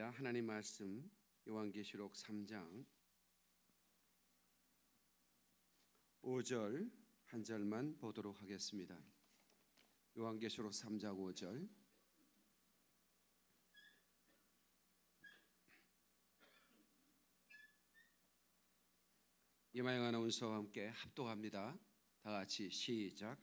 하겠습니다. 하나님 말씀 요한계시록 3장 5절 한 절만 보도록 하겠습니다. 요한계시록 3장 5절 이마영 아나운서와 함께 합독합니다. 다 같이 시작.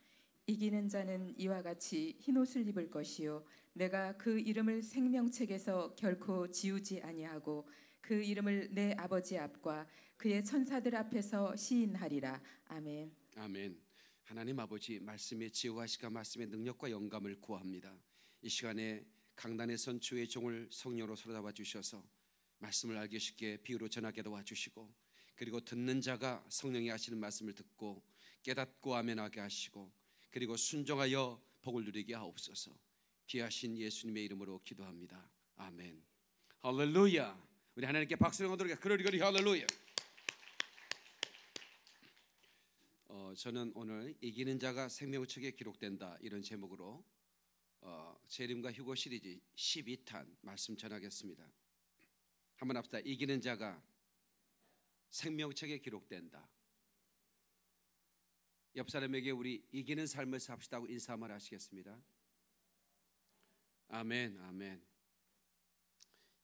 이기는 자는 이와 같이 흰 옷을 입을 것이요 내가 그 이름을 생명책에서 결코 지우지 아니하고 그 이름을 내 아버지 앞과 그의 천사들 앞에서 시인하리라 아멘. 아멘. 하나님 아버지 말씀의 지혜하시가 말씀의 능력과 영감을 구합니다. 이 시간에 강단에 선 주의 종을 성령으로 사로잡아 주셔서 말씀을 알기 쉽게 비유로 전하게 도와주시고 그리고 듣는 자가 성령이 하시는 말씀을 듣고 깨닫고 아멘하게 하시고 그리고 순종하여 복을 누리게 하옵소서. 귀하신 예수님의 이름으로 기도합니다. 아멘. 할렐루야. 우리 하나님께 박수를 하도록 그러리 그러리 할렐루야. 어, 저는 오늘 이기는 자가 생명책에 기록된다 이런 제목으로 어, 재림과 휴고 시리즈 12탄 말씀 전하겠습니다. 한번 합시다. 이기는 자가 생명책에 기록된다. 옆 사람에게 우리 이기는 삶을 삽시다고 인사 한번 하시겠습니다. 아멘, 아멘.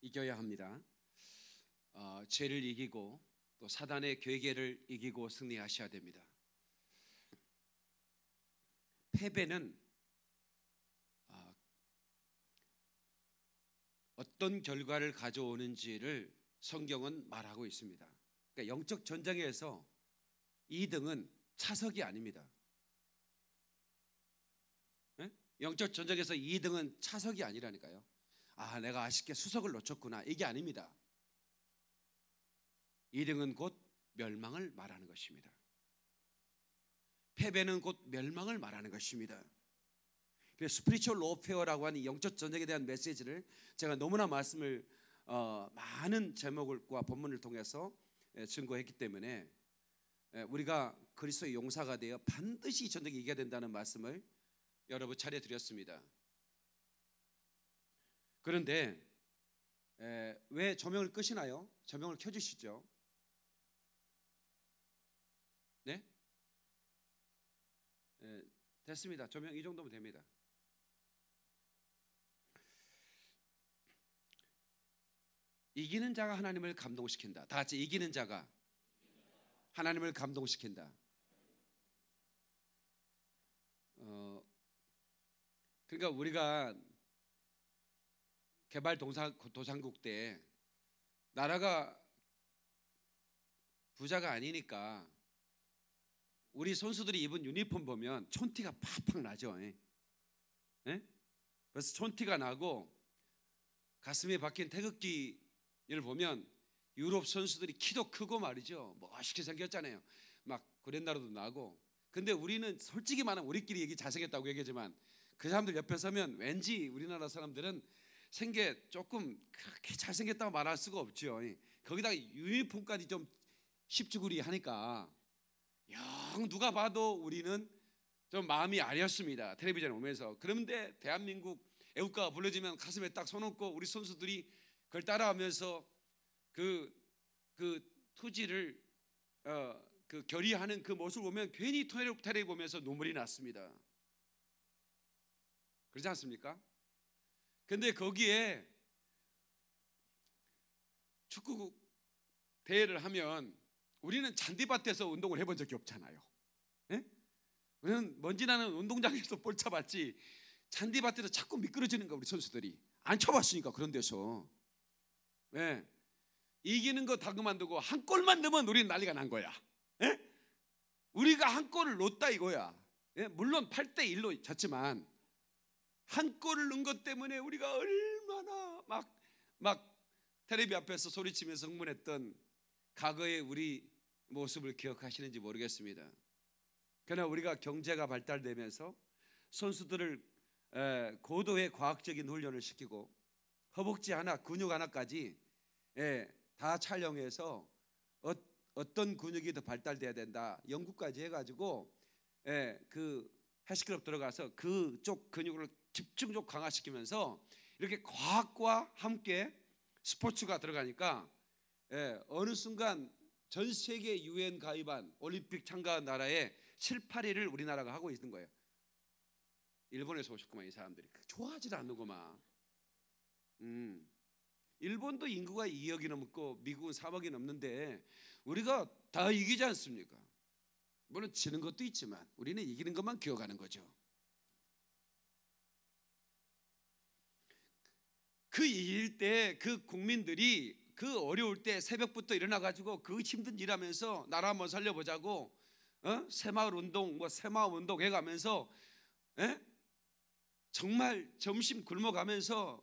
이겨야 합니다. 어, 죄를 이기고 또 사단의 괴계를 이기고 승리하셔야 됩니다. 패배는 어, 어떤 결과를 가져오는지를 성경은 말하고 있습니다. 그러니까 영적 전쟁에서 2등은 차석이 아닙니다. 네? 영적 전쟁에서 2등은 차석이 아니라니까요. 아, 내가 아쉽게 수석을 놓쳤구나. 이게 아닙니다. 2등은 곧 멸망을 말하는 것입니다. 패배는 곧 멸망을 말하는 것입니다. 그래서 spiritual warfare라고 하는 영적 전쟁에 대한 메시지를 제가 너무나 말씀을 어, 많은 제목과 본문을 통해서 증거했기 때문에 우리가 그리스도의 용사가 되어 반드시 전쟁에 이겨야 된다는 말씀을 여러분 차례 드렸습니다. 그런데 왜 조명을 끄시나요? 조명을 켜주시죠. 네? 됐습니다. 조명 이 정도면 됩니다. 이기는 자가 하나님을 감동시킨다. 다 같이 이기는 자가 하나님을 감동시킨다. 어, 그러니까 우리가 개발 동사, 도상국 때 나라가 부자가 아니니까 우리 선수들이 입은 유니폼 보면 촌티가 팍팍 나죠. 예? 예? 그래서 촌티가 나고 가슴에 박힌 태극기를 보면 유럽 선수들이 키도 크고 말이죠. 멋있게 생겼잖아요. 막 그랜나루도 나고. 근데 우리는 솔직히 말하면 우리끼리 얘기 잘생겼다고 얘기하지만 그 사람들 옆에 서면 왠지 우리나라 사람들은 생게 조금 그렇게 잘생겼다고 말할 수가 없죠. 거기다가 유니폼까지 좀 십주구리 하니까 영 누가 봐도 우리는 좀 마음이 아렸습니다. 텔레비전에 오면서. 그런데 대한민국 애국가가 불러지면 가슴에 딱 손얹고 우리 선수들이 그걸 따라하면서 그, 그 투지를 어, 그 결의하는 그 모습을 보면 괜히 텔레비 보면서 눈물이 났습니다. 그렇지 않습니까? 근데 거기에 축구 대회를 하면 우리는 잔디밭에서 운동을 해본 적이 없잖아요. 예? 우리는 먼지 나는 운동장에서 볼 차봤지 잔디밭에서 자꾸 미끄러지는 거 우리 선수들이 안 쳐봤으니까 그런 데서 예? 이기는 거 다 그만두고 한 골만 넣으면 우리는 난리가 난 거야. 예? 우리가 한 골을 넣었다 이거야. 예? 물론 8대 1로 졌지만 한 골을 넣은 것 때문에 우리가 얼마나 막 막 테레비 앞에서 소리치면서 흥분했던 과거의 우리 모습을 기억하시는지 모르겠습니다. 그러나 우리가 경제가 발달되면서 선수들을 고도의 과학적인 훈련을 시키고 허벅지 하나, 근육 하나까지 다 촬영해서 어, 떤 근육이 더 발달돼야 된다. 연구까지 해가지고 그 헬스클럽 들어가서 그쪽 근육을 집중적으로 강화시키면서 이렇게 과학과 함께 스포츠가 들어가니까 예, 어느 순간 전 세계 유엔 가입한 올림픽 참가한 나라의 7, 8위를 우리나라가 하고 있는 거예요. 일본에서 오셨구만 이 사람들이 좋아하지 않는구만. 음, 일본도 인구가 2억이 넘고 미국은 3억이 넘는데 우리가 다 이기지 않습니까? 물론 지는 것도 있지만 우리는 이기는 것만 기억하는 거죠. 그때그 국민들이 그 어려울 때 새벽부터 일어나 가지고 그 힘든 일하면서 나라 한번 살려보자고 어? 새마을 운동 뭐 새마을 운동 해가면서 에? 정말 점심 굶어가면서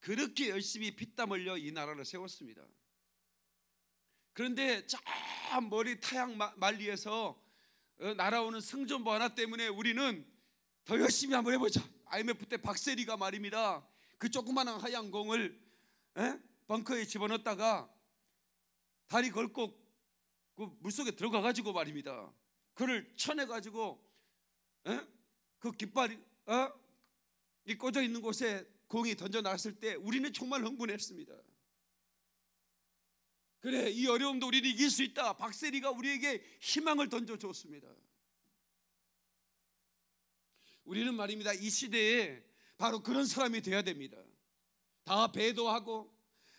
그렇게 열심히 피땀 흘려 이 나라를 세웠습니다. 그런데 저 머리 타양 만리에서 어, 날아오는 승전보 하나 때문에 우리는 더 열심히 한번 해보자. IMF 때 박세리가 말입니다. 그 조그마한 하얀 공을 에? 벙커에 집어넣었다가 다리 걸고 그 물속에 들어가 가지고 말입니다. 그를 쳐내 가지고 그 깃발이 어? 이 꽂아 있는 곳에 공이 던져 나갔을 때 우리는 정말 흥분했습니다. 그래 이 어려움도 우리는 이길 수 있다. 박세리가 우리에게 희망을 던져 줬습니다. 우리는 말입니다. 이 시대에 바로 그런 사람이 되어야 됩니다. 다 배도하고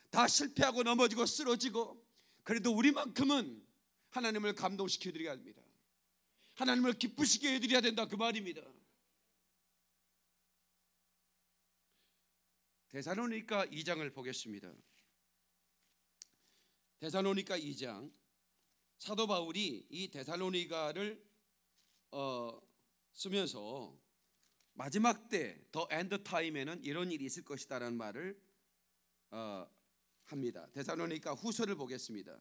다 실패하고 넘어지고 쓰러지고 그래도 우리만큼은 하나님을 감동시켜 드려야 합니다. 하나님을 기쁘시게 해 드려야 된다 그 말입니다. 데살로니가 2장을 보겠습니다. 데살로니가 2장 사도 바울이 이 데살로니가를 어, 쓰면서 마지막 때 the end time에는 이런 일이 있을 것이다라는 말을 어, 합니다. 데살로니가 후서를 보겠습니다.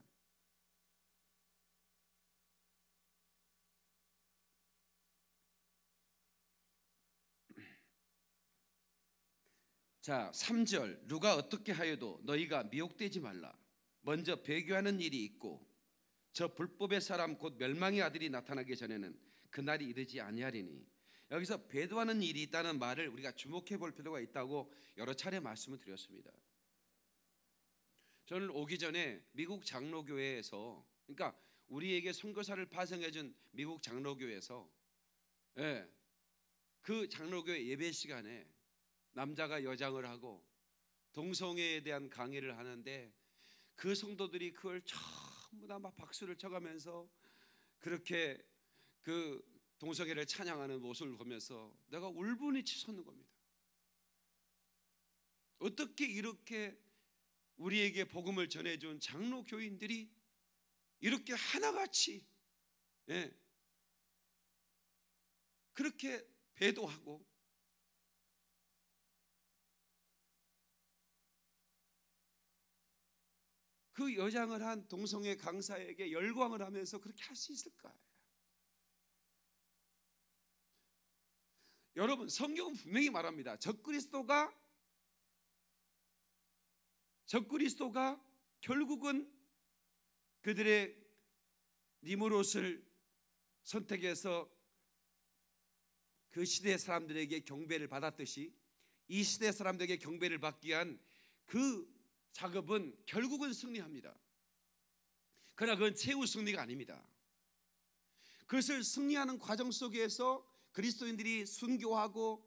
자, 3절 누가 어떻게 하여도 너희가 미혹되지 말라. 먼저 배교하는 일이 있고 저 불법의 사람 곧 멸망의 아들이 나타나기 전에는 그날이 이르지 아니하리니 여기서 배도하는 일이 있다는 말을 우리가 주목해 볼 필요가 있다고 여러 차례 말씀을 드렸습니다. 저는 오기 전에 미국 장로교회에서 그러니까 우리에게 선교사를 파송해 준 미국 장로교회에서 예, 그 장로교회 예배 시간에 남자가 여장을 하고 동성애에 대한 강의를 하는데 그 성도들이 그걸 전부 다 막 박수를 쳐가면서 그렇게 그 동성애를 찬양하는 모습을 보면서 내가 울분이 치솟는 겁니다. 어떻게 이렇게 우리에게 복음을 전해준 장로 교인들이 이렇게 하나같이 예, 그렇게 배도하고 그 여장을 한 동성애 강사에게 열광을 하면서 그렇게 할 수 있을까요? 여러분 성경은 분명히 말합니다. 적그리스도가 적그리스도가 결국은 그들의 니무롯을 선택해서 그 시대 사람들에게 경배를 받았듯이 이 시대 사람들에게 경배를 받기 위한 그 작업은 결국은 승리합니다. 그러나 그건 최후 승리가 아닙니다. 그것을 승리하는 과정 속에서 그리스도인들이 순교하고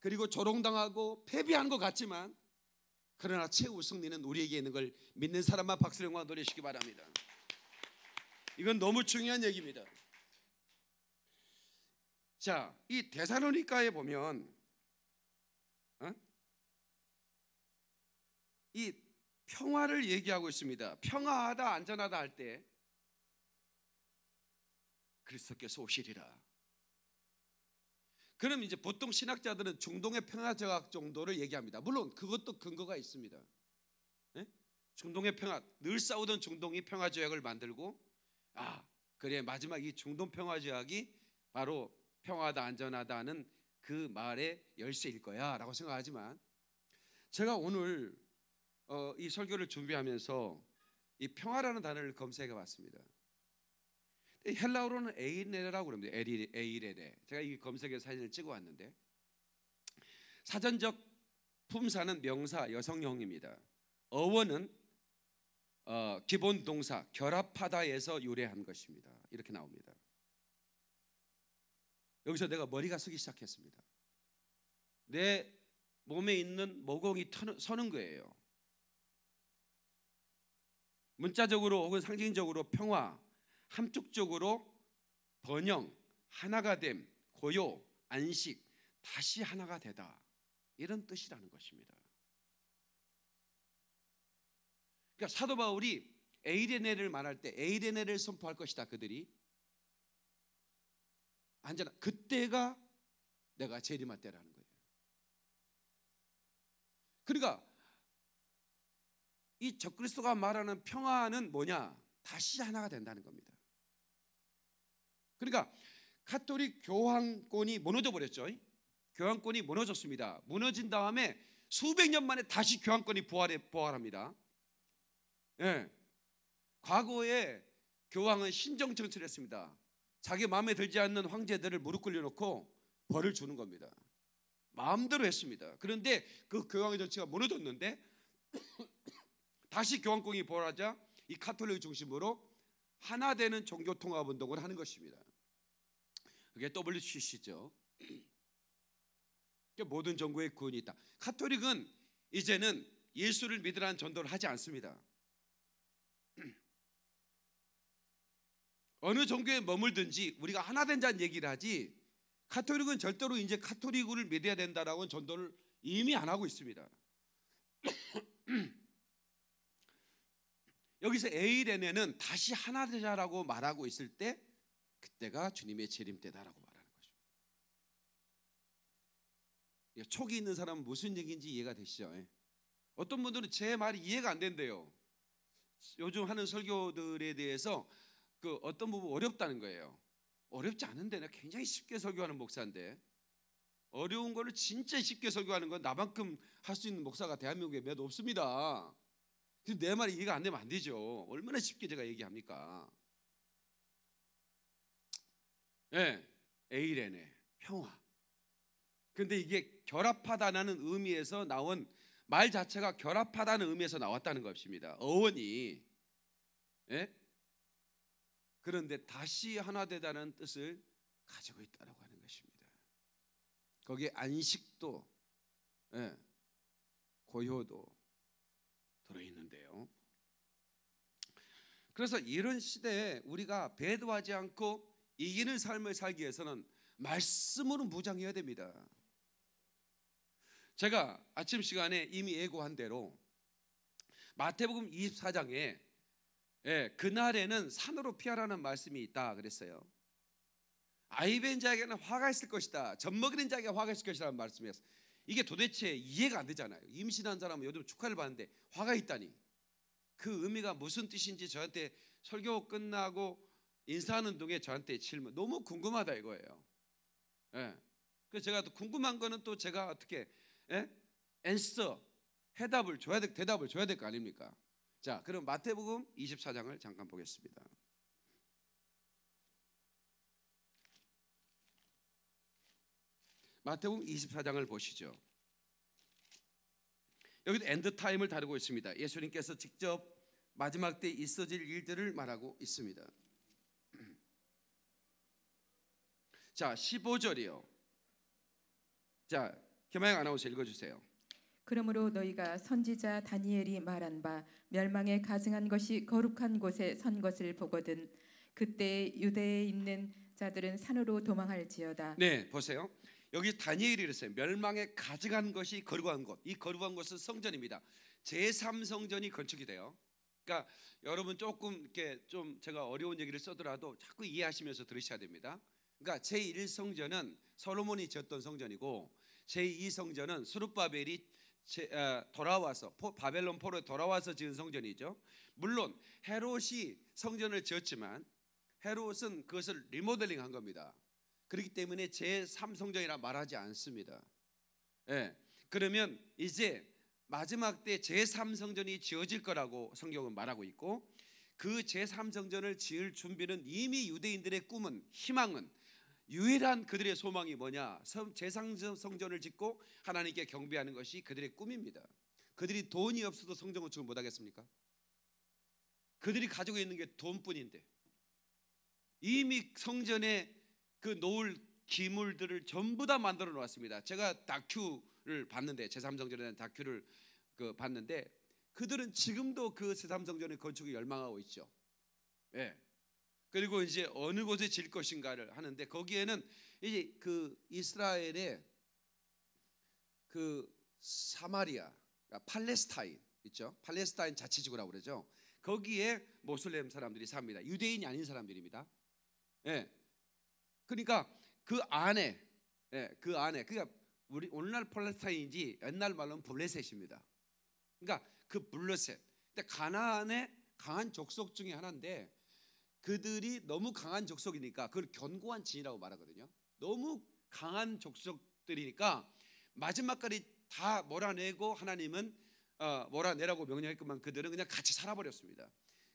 그리고 조롱당하고 패배하는 것 같지만 그러나 최후 승리는 우리에게 있는 걸 믿는 사람만 박수령과 노래시기 바랍니다. 이건 너무 중요한 얘기입니다. 자, 이 대사로니카에 보면 어? 이 평화를 얘기하고 있습니다. 평화하다 안전하다 할 때 그리스도께서 오시리라. 그럼 이제 보통 신학자들은 중동의 평화 저각 정도를 얘기합니다. 물론 그것도 근거가 있습니다. 네? 중동의 평화 늘 싸우던 중동이 평화 조약을 만들고 아 그래 마지막 이 중동 평화 조약이 바로 평화다 안전하다는 그 말의 열쇠일 거야라고 생각하지만 제가 오늘 어, 이 설교를 준비하면서 이 평화라는 단어를 검색해 봤습니다. 헬라어로는 에이레라고 그럽니다. 에이레레. 제가 이 검색해 사진을 찍어 왔는데 사전적 품사는 명사 여성형입니다. 어원은 어, 기본 동사 결합하다에서 유래한 것입니다. 이렇게 나옵니다. 여기서 내가 머리가 서기 시작했습니다. 내 몸에 있는 모공이 터는, 서는 거예요. 문자적으로 혹은 상징적으로 평화, 함축적으로 번영, 하나가 됨, 고요, 안식, 다시 하나가 되다. 이런 뜻이라는 것입니다. 그러니까 사도 바울이 에이레네를 말할 때 에이레네를 선포할 것이다. 그들이 언제나 그때가 내가 재림할 때라는 거예요. 그러니까 이 적그리스도가 말하는 평화는 뭐냐? 다시 하나가 된다는 겁니다. 그러니까 카톨릭 교황권이 무너져 버렸죠. 교황권이 무너졌습니다. 무너진 다음에 수백 년 만에 다시 교황권이 부활해 부활합니다. 예. 과거에 교황은 신정 정치를 했습니다. 자기 마음에 들지 않는 황제들을 무릎 꿇려 놓고 벌을 주는 겁니다. 마음대로 했습니다. 그런데 그 교황의 정치가 무너졌는데 다시 교황권이 부활하자 이 카톨릭 중심으로 하나 되는 종교 통합 운동을 하는 것입니다. 그게 WCC죠. 모든 종교에 구원이 있다. 카톨릭은 이제는 예수를 믿으라는 전도를 하지 않습니다. 어느 종교에 머물든지 우리가 하나 된다는 얘기를 하지 카톨릭은 절대로 이제 카톨릭을 믿어야 된다라고 전도를 이미 안 하고 있습니다. 여기서 에이레네는 다시 하나 되자라고 말하고 있을 때 그때가 주님의 재림 때다라고 말하는 거죠. 촉이 있는 사람은 무슨 얘기인지 이해가 되시죠? 예. 어떤 분들은 제 말이 이해가 안 된대요. 요즘 하는 설교들에 대해서 그 어떤 부분 어렵다는 거예요. 어렵지 않은데 나 굉장히 쉽게 설교하는 목사인데 어려운 거를 진짜 쉽게 설교하는 건 나만큼 할 수 있는 목사가 대한민국에 몇 없습니다. 근데 내 말이 이해가 안 되면 안 되죠. 얼마나 쉽게 제가 얘기합니까? 예, 네, 에이레네 평화. 근데 이게 결합하다라는 의미에서 나온 말 자체가 결합하다는 의미에서 나왔다는 것입니다. 어원이 예? 그런데 다시 하나 되다는 뜻을 가지고 있다라고 하는 것입니다. 거기에 안식도 예, 고요도 들어 있는데요. 그래서 이런 시대에 우리가 배도하지 않고 이기는 삶을 살기 위해서는 말씀으로 무장해야 됩니다. 제가 아침 시간에 이미 예고한 대로 마태복음 24장에 예, 그날에는 산으로 피하라는 말씀이 있다 그랬어요. 아이벤 자에게는 화가 있을 것이다. 젖먹이는 자에게 화가 있을 것이라는 말씀이었어요. 이게 도대체 이해가 안 되잖아요. 임신한 사람은 요즘 축하를 받는데 화가 있다니. 그 의미가 무슨 뜻인지 저한테 설교 끝나고 인사하는 동에 저한테 질문 너무 궁금하다 이거예요. 예. 그래서 제가 또 궁금한 거는 또 제가 어떻게 예? answer 해답을 줘야 될 대답을 줘야 될 거 아닙니까? 자, 그럼 마태복음 24장을 잠깐 보겠습니다. 마태복음 24장을 보시죠. 여기도 end time을 다루고 있습니다. 예수님께서 직접 마지막 때 있어질 일들을 말하고 있습니다. 자, 15절이요. 자, 김하영 아나운서 읽어 주세요. 그러므로 너희가 선지자 다니엘이 말한 바 멸망에 가증한 것이 거룩한 곳에 선 것을 보거든 그때 유대에 있는 자들은 산으로 도망할지어다. 네, 보세요. 여기 다니엘이 그랬어요. 멸망에 가증한 것이 거룩한 곳. 이 거룩한 곳은 성전입니다. 제3성전이 건축이 돼요. 그러니까 여러분 조금 이렇게 좀 제가 어려운 얘기를 써더라도 자꾸 이해하시면서 들으셔야 됩니다. 그러니까 제1성전은 솔로몬이 지었던 성전이고 제2성전은 수르바벨이 어, 돌아와서 바벨론 포로 돌아와서 지은 성전이죠. 물론 헤롯이 성전을 지었지만 헤롯은 그것을 리모델링한 겁니다. 그렇기 때문에 제3성전이라 말하지 않습니다. 예. 그러면 이제 마지막 때 제3성전이 지어질 거라고 성경은 말하고 있고 그 제3성전을 지을 준비는 이미 유대인들의 꿈은 희망은 유일한 그들의 소망이 뭐냐? 제3성전을 짓고 하나님께 경배하는 것이 그들의 꿈입니다. 그들이 돈이 없어도 성전 건축을 못 하겠습니까? 그들이 가지고 있는 게 돈뿐인데 이미 성전에 그 놓을 기물들을 전부 다 만들어 놓았습니다. 제가 다큐를 봤는데 제3성전에 대한 다큐를 그 봤는데 그들은 지금도 그 제3성전의 건축을 열망하고 있죠. 예. 그리고 이제 어느 곳에 질 것인가를 하는데 거기에는 이제 그 이스라엘의 그 사마리아, 그러니까 팔레스타인 있죠. 팔레스타인 자치지구라고 그러죠. 거기에 모슬렘 사람들이 삽니다. 유대인이 아닌 사람들입니다. 예. 그러니까 그 안에 예, 그 안에 그러니까 우리 오늘날 팔레스타인인지 옛날 말로는 블레셋입니다. 그러니까 그 블레셋. 근데 가나안의 강한 족속 중에 하나인데 그들이 너무 강한 족속이니까 그걸 견고한 진이라고 말하거든요. 너무 강한 족속들이니까 마지막까지 다 몰아내고 하나님은 어, 몰아내라고 명령했건만 그들은 그냥 같이 살아버렸습니다.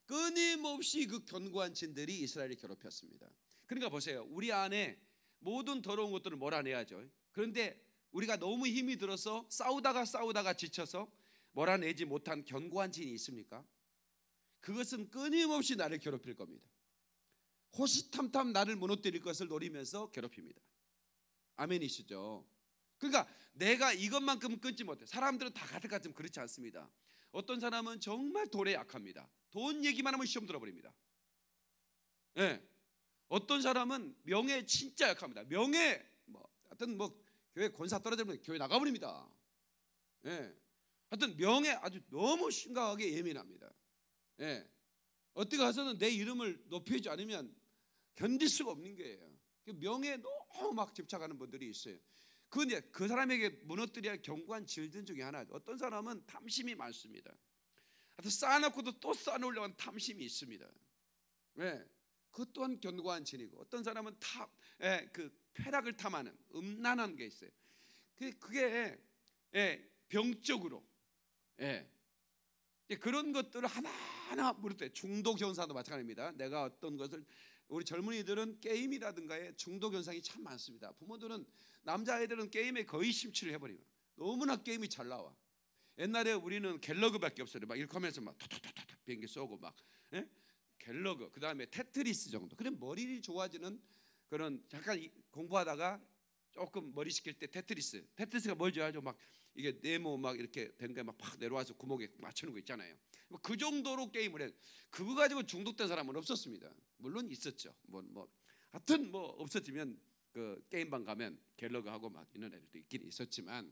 끊임없이 그 견고한 진들이 이스라엘을 괴롭혔습니다. 그러니까 보세요. 우리 안에 모든 더러운 것들을 몰아내야죠. 그런데 우리가 너무 힘이 들어서 싸우다가 싸우다가 지쳐서 몰아내지 못한 견고한 진이 있습니까? 그것은 끊임없이 나를 괴롭힐 겁니다. 호시탐탐 나를 무너뜨릴 것을 노리면서 괴롭힙니다. 아멘이시죠? 그러니까 내가 이것만큼 끊지 못해. 사람들은 다 가득 같으면 그렇지 않습니다. 어떤 사람은 정말 돈에 약합니다. 돈 얘기만 하면 시험 들어버립니다. 예. 어떤 사람은 명예 진짜 약합니다. 명예 뭐 하여튼 뭐 교회 권사 떨어지면 교회 나가버립니다. 예. 하여튼 명예 아주 너무 심각하게 예민합니다. 예. 어떻게 가서는 내 이름을 높이지 않으면 견딜 수가 없는 거예요. 그 명예에 너무 막 집착하는 분들이 있어요. 그런데 그 사람에게 무너뜨려야 할 견고한 질든 중에 하나. 어떤 사람은 탐심이 많습니다. 쌓아놓고도 또 쌓아놓으려고 탐심이 있습니다. 예. 그것 또한 견고한 진이고 어떤 사람은 탑, 예, 그 쾌락을 탐하는 음란한 게 있어요. 그 그게 예, 병적으로 예. 그런 것들을 하나하나 무릇대 중독 현상도 마찬가지입니다. 내가 어떤 것을 우리 젊은이들은 게임이라든가에 중독 현상이 참 많습니다. 부모들은 남자아이들은 게임에 거의 심취를 해버리면 너무나 게임이 잘 나와. 옛날에 우리는 갤러그밖에 없어요. 막 이렇게 하면서 막 토토토토 비행기 쏘고 막 예? 갤러그 그 다음에 테트리스 정도. 그래 머리를 좋아지는 그런 잠깐 공부하다가 조금 머리 식힐 때 테트리스. 테트리스가 뭘 좋아하죠? 막 이게 네모 막 이렇게 된 게 막 팍 내려와서 구멍에 맞추는 거 있잖아요. 뭐그 정도로 게임을 해. 그거 가지고 중독된 사람은 없었습니다. 물론 있었죠. 뭐 뭐 하여튼 뭐 없어지면 그 게임방 가면 갤러그 하고 막 이런 애들도 있긴 있었지만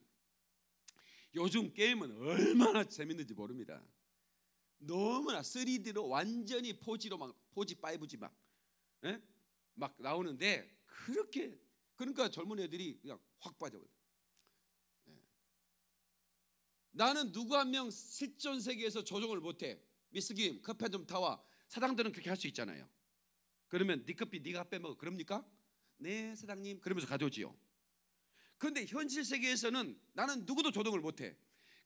요즘 게임은 얼마나 재밌는지 모릅니다. 너무나 3D로 완전히 4G로 막 4G, 5G 막, 예? 막 나오는데 그렇게 그러니까 젊은 애들이 그냥 확 빠져버려. 예. 나는 누구 한 명 실전 세계에서 조종을 못해. 미스김 좀 타와. 사장들은 그렇게 할 수 있잖아요. 그러면 네 커피 네가 빼먹어. 그럽니까? 네 사장님. 그러면서 가져오지요. 그런데 현실 세계에서는 나는 누구도 조종을 못해.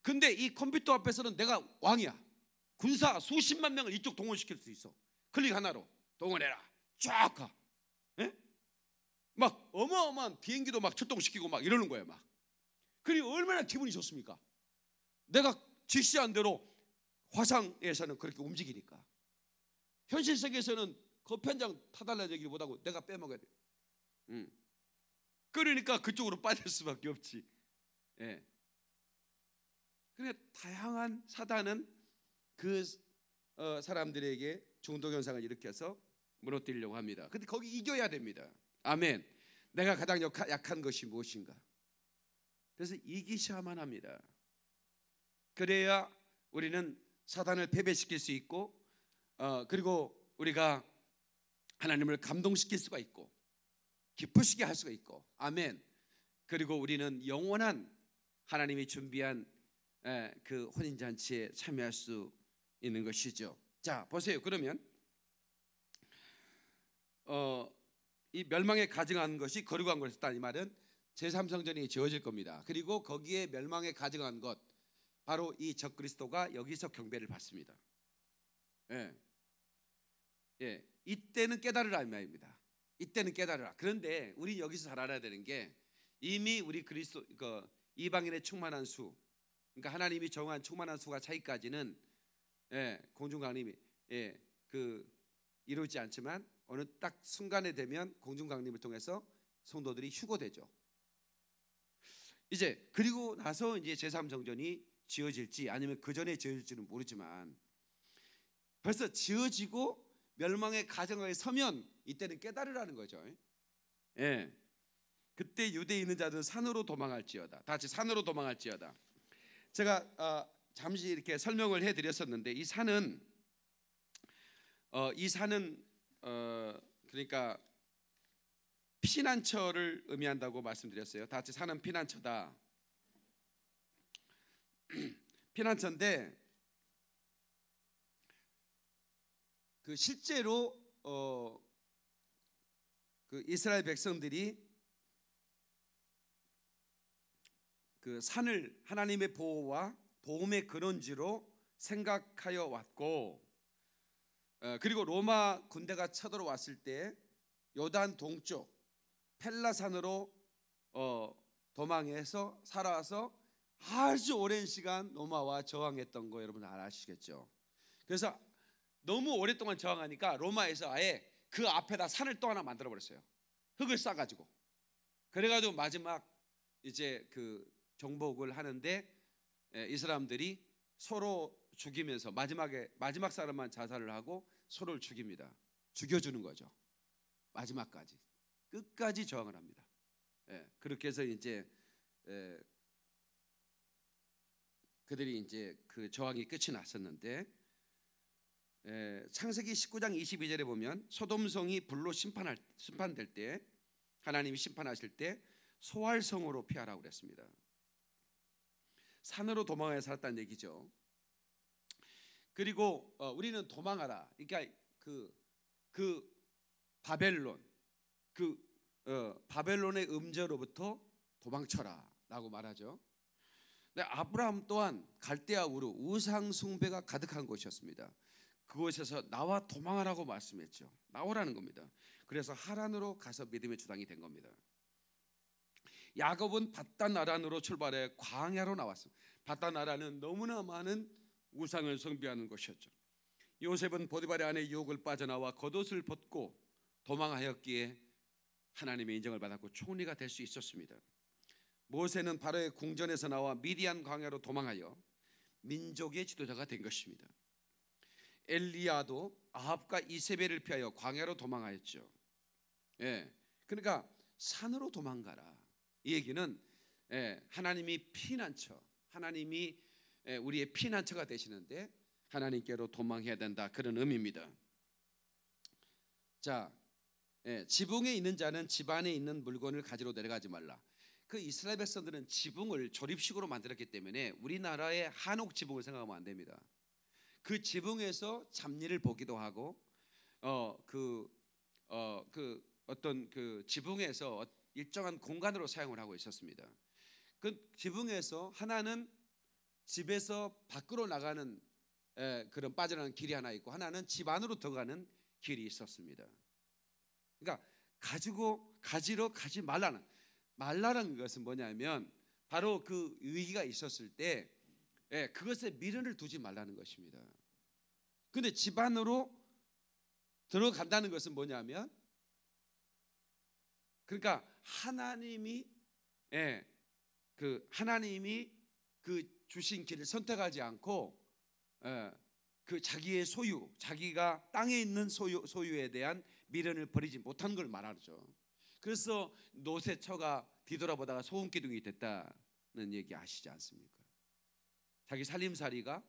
근데 이 컴퓨터 앞에서는 내가 왕이야. 군사 수십만 명을 이쪽 동원시킬 수 있어. 클릭 하나로 동원해라. 쫙 가. 예? 막 어마어마한 비행기도 막 출동시키고 막 이러는 거예요, 막. 그리 얼마나 기분이 좋습니까? 내가 지시한 대로 화상에서는 그렇게 움직이니까. 현실 세계에서는 커피 한 잔 타달라 얘기를 못하고 내가 빼먹어야 돼. 음. 그러니까 그쪽으로 빠질 수밖에 없지. 예. 그래 다양한 사단은 그 어, 사람들에게 중독 현상을 일으켜서 무너뜨리려고 합니다. 근데 거기 이겨야 됩니다. 아멘. 내가 가장 약한 것이 무엇인가? 그래서 이기셔야만 합니다. 그래야 우리는 사단을 패배시킬 수 있고, 어, 그리고 우리가 하나님을 감동시킬 수가 있고, 기쁘시게 할 수가 있고, 아멘. 그리고 우리는 영원한 하나님이 준비한 에, 그 혼인 잔치에 참여할 수 있는 것이죠. 자, 보세요. 그러면 어, 이 멸망에 가증한 것이 거룩한 것이다 이 말은 제3성전이 지어질 겁니다. 그리고 거기에 멸망에 가증한 것 바로 이 적그리스도가 여기서 경배를 받습니다. 예. 예. 이때는 깨달으라 이 말입니다. 이때는 깨달으라. 그런데 우리 여기서 잘 알아야 되는 게 이미 우리 그리스도 그 이방인의 충만한 수 그러니까 하나님이 정한 충만한 수가 차이까지는 예, 공중 강림이 예, 그 이루지 않지만 어느 딱 순간에 되면 공중 강림을 통해서 성도들이 휴거되죠. 이제 그리고 나서 이제 제3성전이 지어질지 아니면 그 전에 지어질지는 모르지만 벌써 지어지고 멸망의 가정에 서면 이때는 깨달으라는 거죠. 예. 그때 유대에 있는 자들은 산으로 도망할지어다. 다 같이 산으로 도망할지어다. 제가 어, 잠시 이렇게 설명을 해드렸었는데 이 산은 어, 이 산은 어, 그러니까 피난처를 의미한다고 말씀드렸어요. 다 같이 산은 피난처다. 피난처인데 그 실제로 어, 그 이스라엘 백성들이 그 산을 하나님의 보호와 도움의 근원지로 생각하여 왔고 어, 그리고 로마 군대가 쳐들어왔을 때 요단 동쪽 펠라산으로 어, 도망해서 살아와서 아주 오랜 시간 로마와 저항했던 거 여러분 잘 아시겠죠? 그래서 너무 오랫동안 저항하니까 로마에서 아예 그 앞에다 산을 또 하나 만들어 버렸어요. 흙을 싸가지고 그래가지고 마지막 이제 그 정복을 하는데 예, 이 사람들이 서로 죽이면서 마지막에 마지막 사람만 자살을 하고 서로를 죽입니다. 죽여주는 거죠. 마지막까지 끝까지 저항을 합니다. 예, 그렇게 해서 이제 예, 그들이 이제 그 저항이 끝이 났었는데 예, 창세기 19장 22절에 보면 소돔성이 불로 심판할 심판될 때 하나님이 심판하실 때 소활성으로 피하라고 그랬습니다. 산으로 도망하여 살았다는 얘기죠. 그리고 어, 우리는 도망하라. 그러니까 그, 그 바벨론, 그 어, 바벨론의 음저로부터 도망쳐라라고 말하죠. 네, 아브라함 또한 갈대아 우르 우상 숭배가 가득한 곳이었습니다. 그곳에서 나와 도망하라고 말씀했죠. 나오라는 겁니다. 그래서 하란으로 가서 믿음의 주당이 된 겁니다. 야곱은 바단 아란으로 출발해 광야로 나왔습니다. 바단 아란은 너무나 많은 우상을 숭배하는 곳이었죠. 요셉은 보디발의 아내 유혹을 빠져나와 겉옷을 벗고 도망하였기에 하나님의 인정을 받았고 총리가 될 수 있었습니다. 모세는 바로의 궁전에서 나와 미디안 광야로 도망하여 민족의 지도자가 된 것입니다. 엘리야도 아합과 이세벨을 피하여 광야로 도망하였죠. 예, 그러니까 산으로 도망가라. 이 얘기는 예, 하나님이 피난처, 하나님이 예, 우리의 피난처가 되시는데 하나님께로 도망해야 된다 그런 의미입니다. 자, 예, 지붕에 있는 자는 집 안에 있는 물건을 가지러 내려가지 말라. 그 이스라엘 백성들은 지붕을 조립식으로 만들었기 때문에 우리나라의 한옥 지붕을 생각하면 안 됩니다. 그 지붕에서 잡일을 보기도 하고 어그어그 어, 그 어떤 그 지붕에서 일정한 공간으로 사용을 하고 있었습니다. 그 지붕에서 하나는 집에서 밖으로 나가는 에, 그런 빠져나가는 길이 하나 있고 하나는 집 안으로 들어가는 길이 있었습니다. 그러니까 가지고 가지러 가지 말라는 말라는 것은 뭐냐면 바로 그 위기가 있었을 때 예, 그것에 미련을 두지 말라는 것입니다. 근데 집 안으로 들어간다는 것은 뭐냐면 그러니까 하나님이 예, 그 하나님이 그 주신 길을 선택하지 않고 예, 그 자기의 소유, 자기가 땅에 있는 소유 소유에 대한 미련을 버리지 못한 걸 말하죠. 그래서 노새처가 뒤돌아보다가 소금 기둥이 됐다는 얘기 아시지 않습니까? 자기 살림살이가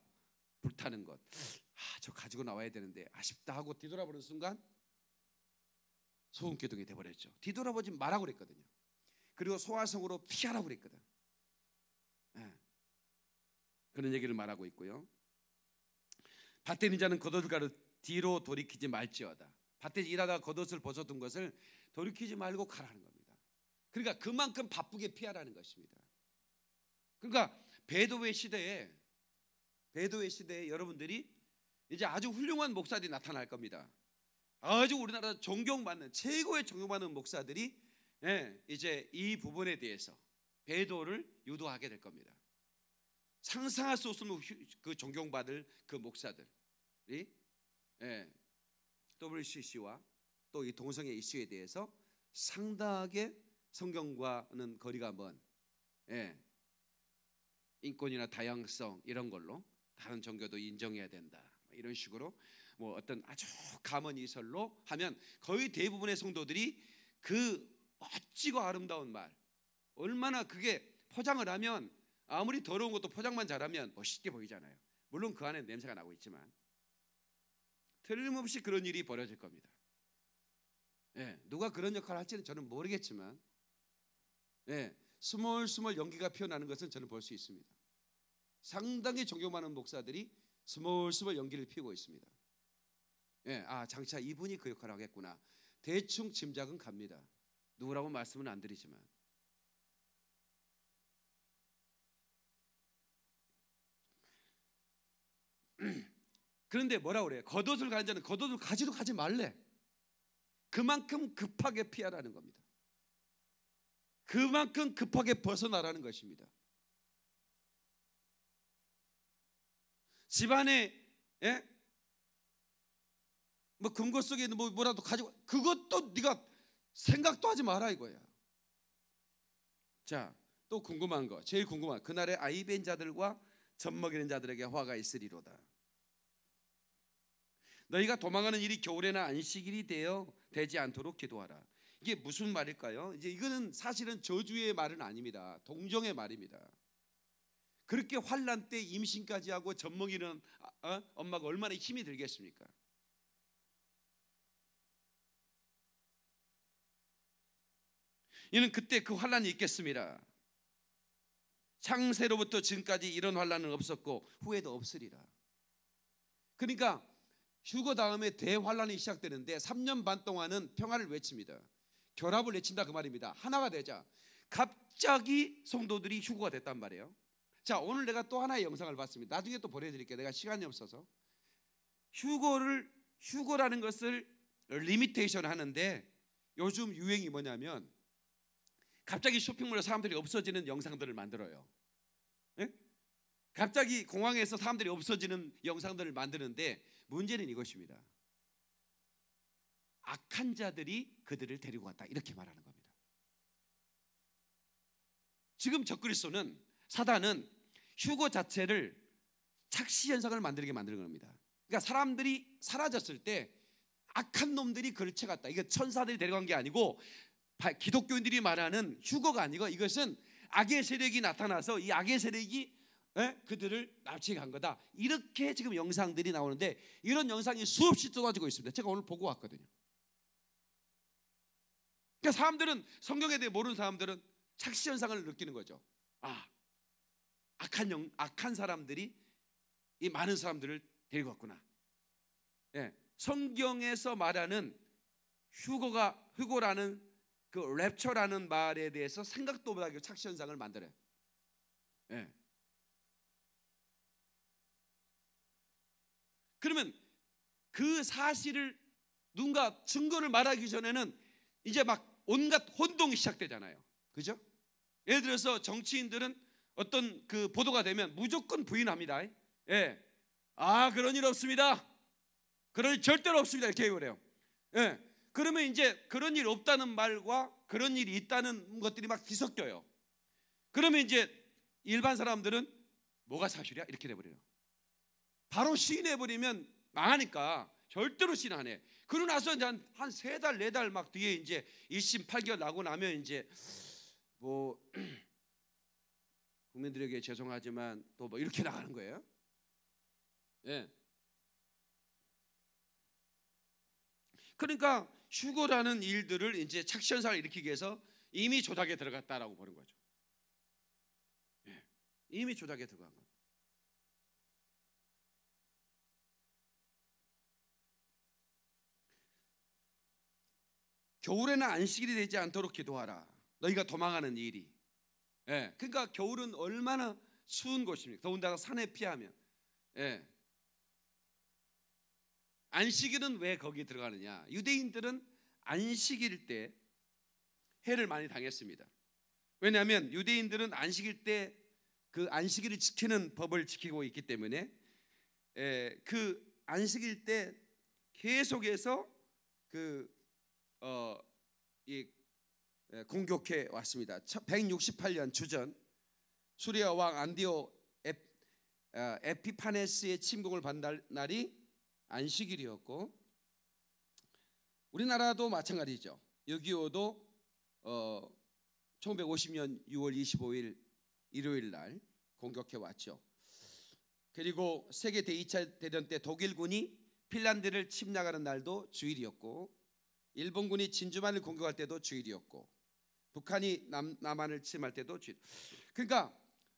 불타는 것. 아, 저 가지고 나와야 되는데 아쉽다 하고 뒤돌아보는 순간 소금 기둥이 돼 버렸죠. 뒤돌아보지 말라고 그랬거든요. 그리고 소화성으로 피하라고 그랬거든. 네. 그런 얘기를 말하고 있고요. 밭에 있는 자는 겉옷을 가르 뒤로 돌이키지 말지어다. 밭에 일하다가 겉옷을 벗어둔 것을 돌이키지 말고 가라는 겁니다. 그러니까 그만큼 바쁘게 피하라는 것입니다. 그러니까 배도의 시대에 배도의 시대에 여러분들이 이제 아주 훌륭한 목사들이 나타날 겁니다. 아주 우리나라 존경받는 최고의 존경받는 목사들이 예, 이제 이 부분에 대해서 배도를 유도하게 될 겁니다. 상상할 수 없는 휴- 그 존경받을 그 목사들이 예, WCC와 또 이 동성애 이슈에 대해서 상당하게 성경과는 거리가 먼 예, 인권이나 다양성 이런 걸로 다른 종교도 인정해야 된다 뭐 이런 식으로 뭐 어떤 아주 감언 이설로 하면 거의 대부분의 성도들이 그 멋지고 아름다운 말 얼마나 그게 포장을 하면 아무리 더러운 것도 포장만 잘하면 멋있게 보이잖아요. 물론 그 안에 냄새가 나고 있지만 틀림없이 그런 일이 벌어질 겁니다. 예, 누가 그런 역할을 할지는 저는 모르겠지만, 예, 스멀스멀 연기가 피어나는 것은 저는 볼 수 있습니다. 상당히 존경하는 목사들이 스멀스멀 연기를 피우고 있습니다. 예, 아 장차 이분이 그 역할을 하겠구나. 대충 짐작은 갑니다. 누구라고 말씀은 안 드리지만. 그런데 뭐라 그래요? 겉옷을 가는 자는 겉옷을 가지도 가지 말래. 그만큼 급하게 피하라는 겁니다. 그만큼 급하게 벗어나라는 것입니다. 집안에 예? 뭐 금고 속에 있는 뭐 뭐라도 가지고 그것도 네가 생각도 하지 마라 이거야. 자, 또 궁금한 거, 제일 궁금한 그날의 아이벤 자들과 젖먹이는 자들에게 화가 있으리로다. 너희가 도망하는 일이 겨울에나 안식일이 되어 되지 않도록 기도하라. 이게 무슨 말일까요? 이제 이거는 사실은 저주의 말은 아닙니다. 동정의 말입니다. 그렇게 환란 때 임신까지 하고 젖먹이는 어? 엄마가 얼마나 힘이 들겠습니까? 이는 그때 그 환란이 있겠습니다. 창세로부터 지금까지 이런 환란은 없었고 후에도 없으리라. 그러니까 휴거 다음에 대환란이 시작되는데 3년 반 동안은 평화를 외칩니다. 결합을 외친다 그 말입니다. 하나가 되자 갑자기 성도들이 휴거가 됐단 말이에요. 자 오늘 내가 또 하나의 영상을 봤습니다. 나중에 또 보내드릴게요. 내가 시간이 없어서 휴거를 휴거라는 것을 imitation 하는데 요즘 유행이 뭐냐면 갑자기 쇼핑몰에 사람들이 없어지는 영상들을 만들어요. 예? 갑자기 공항에서 사람들이 없어지는 영상들을 만드는데 문제는 이것입니다. 악한 자들이 그들을 데리고 갔다 이렇게 말하는 겁니다. 지금 적그리스도는 사단은 휴거 자체를 착시 현상을 만들게 만드는 겁니다. 그러니까 사람들이 사라졌을 때 악한 놈들이 그를 채갔다. 이게 천사들이 데려간 게 아니고 기독교인들이 말하는 휴거가 아니고 이것은 악의 세력이 나타나서 이 악의 세력이 에? 그들을 납치해 간 거다. 이렇게 지금 영상들이 나오는데 이런 영상이 수없이 쏟아지고 있습니다. 제가 오늘 보고 왔거든요. 그러니까 사람들은 성경에 대해 모르는 사람들은 착시 현상을 느끼는 거죠. 아, 악한 영, 악한 사람들이 이 많은 사람들을 데리고 왔구나. 예, 성경에서 말하는 휴거가 휴거라는 그 랩처라는 말에 대해서 생각도 못하게 착시 현상을 만들어요. 예. 그러면 그 사실을 누군가 증거를 말하기 전에는 이제 막 온갖 혼동이 시작되잖아요. 그죠? 예를 들어서 정치인들은 어떤 그 보도가 되면 무조건 부인합니다. 예. 아, 그런 일 없습니다. 그런 일 절대로 없습니다. 이렇게 해요. 예. 그러면 이제 그런 일 없다는 말과 그런 일이 있다는 것들이 막 뒤섞여요. 그러면 이제 일반 사람들은 뭐가 사실이야? 이렇게 돼버려요. 바로 시인해버리면 망하니까 절대로 시인 안 해. 그러고 나서 이제 한 세 달, 네 달 막 뒤에 이제 1심 8개월 나고 나면 이제 뭐 국민들에게 죄송하지만 또 뭐 이렇게 나가는 거예요. 예. 그러니까 휴거라는 일들을 이제 착시 현상을 일으키기 위해서 이미 조작에 들어갔다라고 보는 거죠. 예. 이미 조작에 들어간 거. 겨울에는 안식일이 되지 않도록 기도하라. 너희가 도망하는 일이. 예. 그러니까 겨울은 얼마나 추운 곳입니까? 더군다나 산에 피하면. 예. 안식일은 왜 거기 들어가느냐? 유대인들은 안식일 때 해를 많이 당했습니다. 왜냐하면 유대인들은 안식일 때 그 안식일을 지키는 법을 지키고 있기 때문에 에, 그 안식일 때 계속해서 그 어, 이 에, 공격해 왔습니다. 168년 주전 수리아 왕 안디오 에, 어, 에피파네스의 침공을 받는 날이 안식일이었고 우리나라도 마찬가지죠. 6.25도 어, 1950년 6월 25일 일요일 날 공격해 왔죠. 그리고 세계 제2차 대전 때 독일군이 핀란드를 침략하는 날도 주일이었고 일본군이 진주만을 공격할 때도 주일이었고 북한이 남, 남한을 침할 때도 주일. 그러니까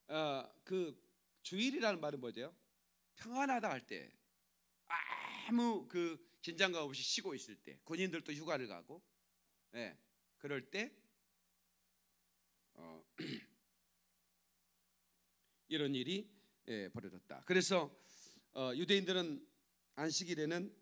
어, 그 주일이라는 말은 뭐죠? 평안하다 할 때 아무 그 긴장감 없이 쉬고 있을 때 군인들도 휴가를 가고 예, 그럴 때 어, 이런 일이 예, 벌어졌다. 그래서 어, 유대인들은 안식일에는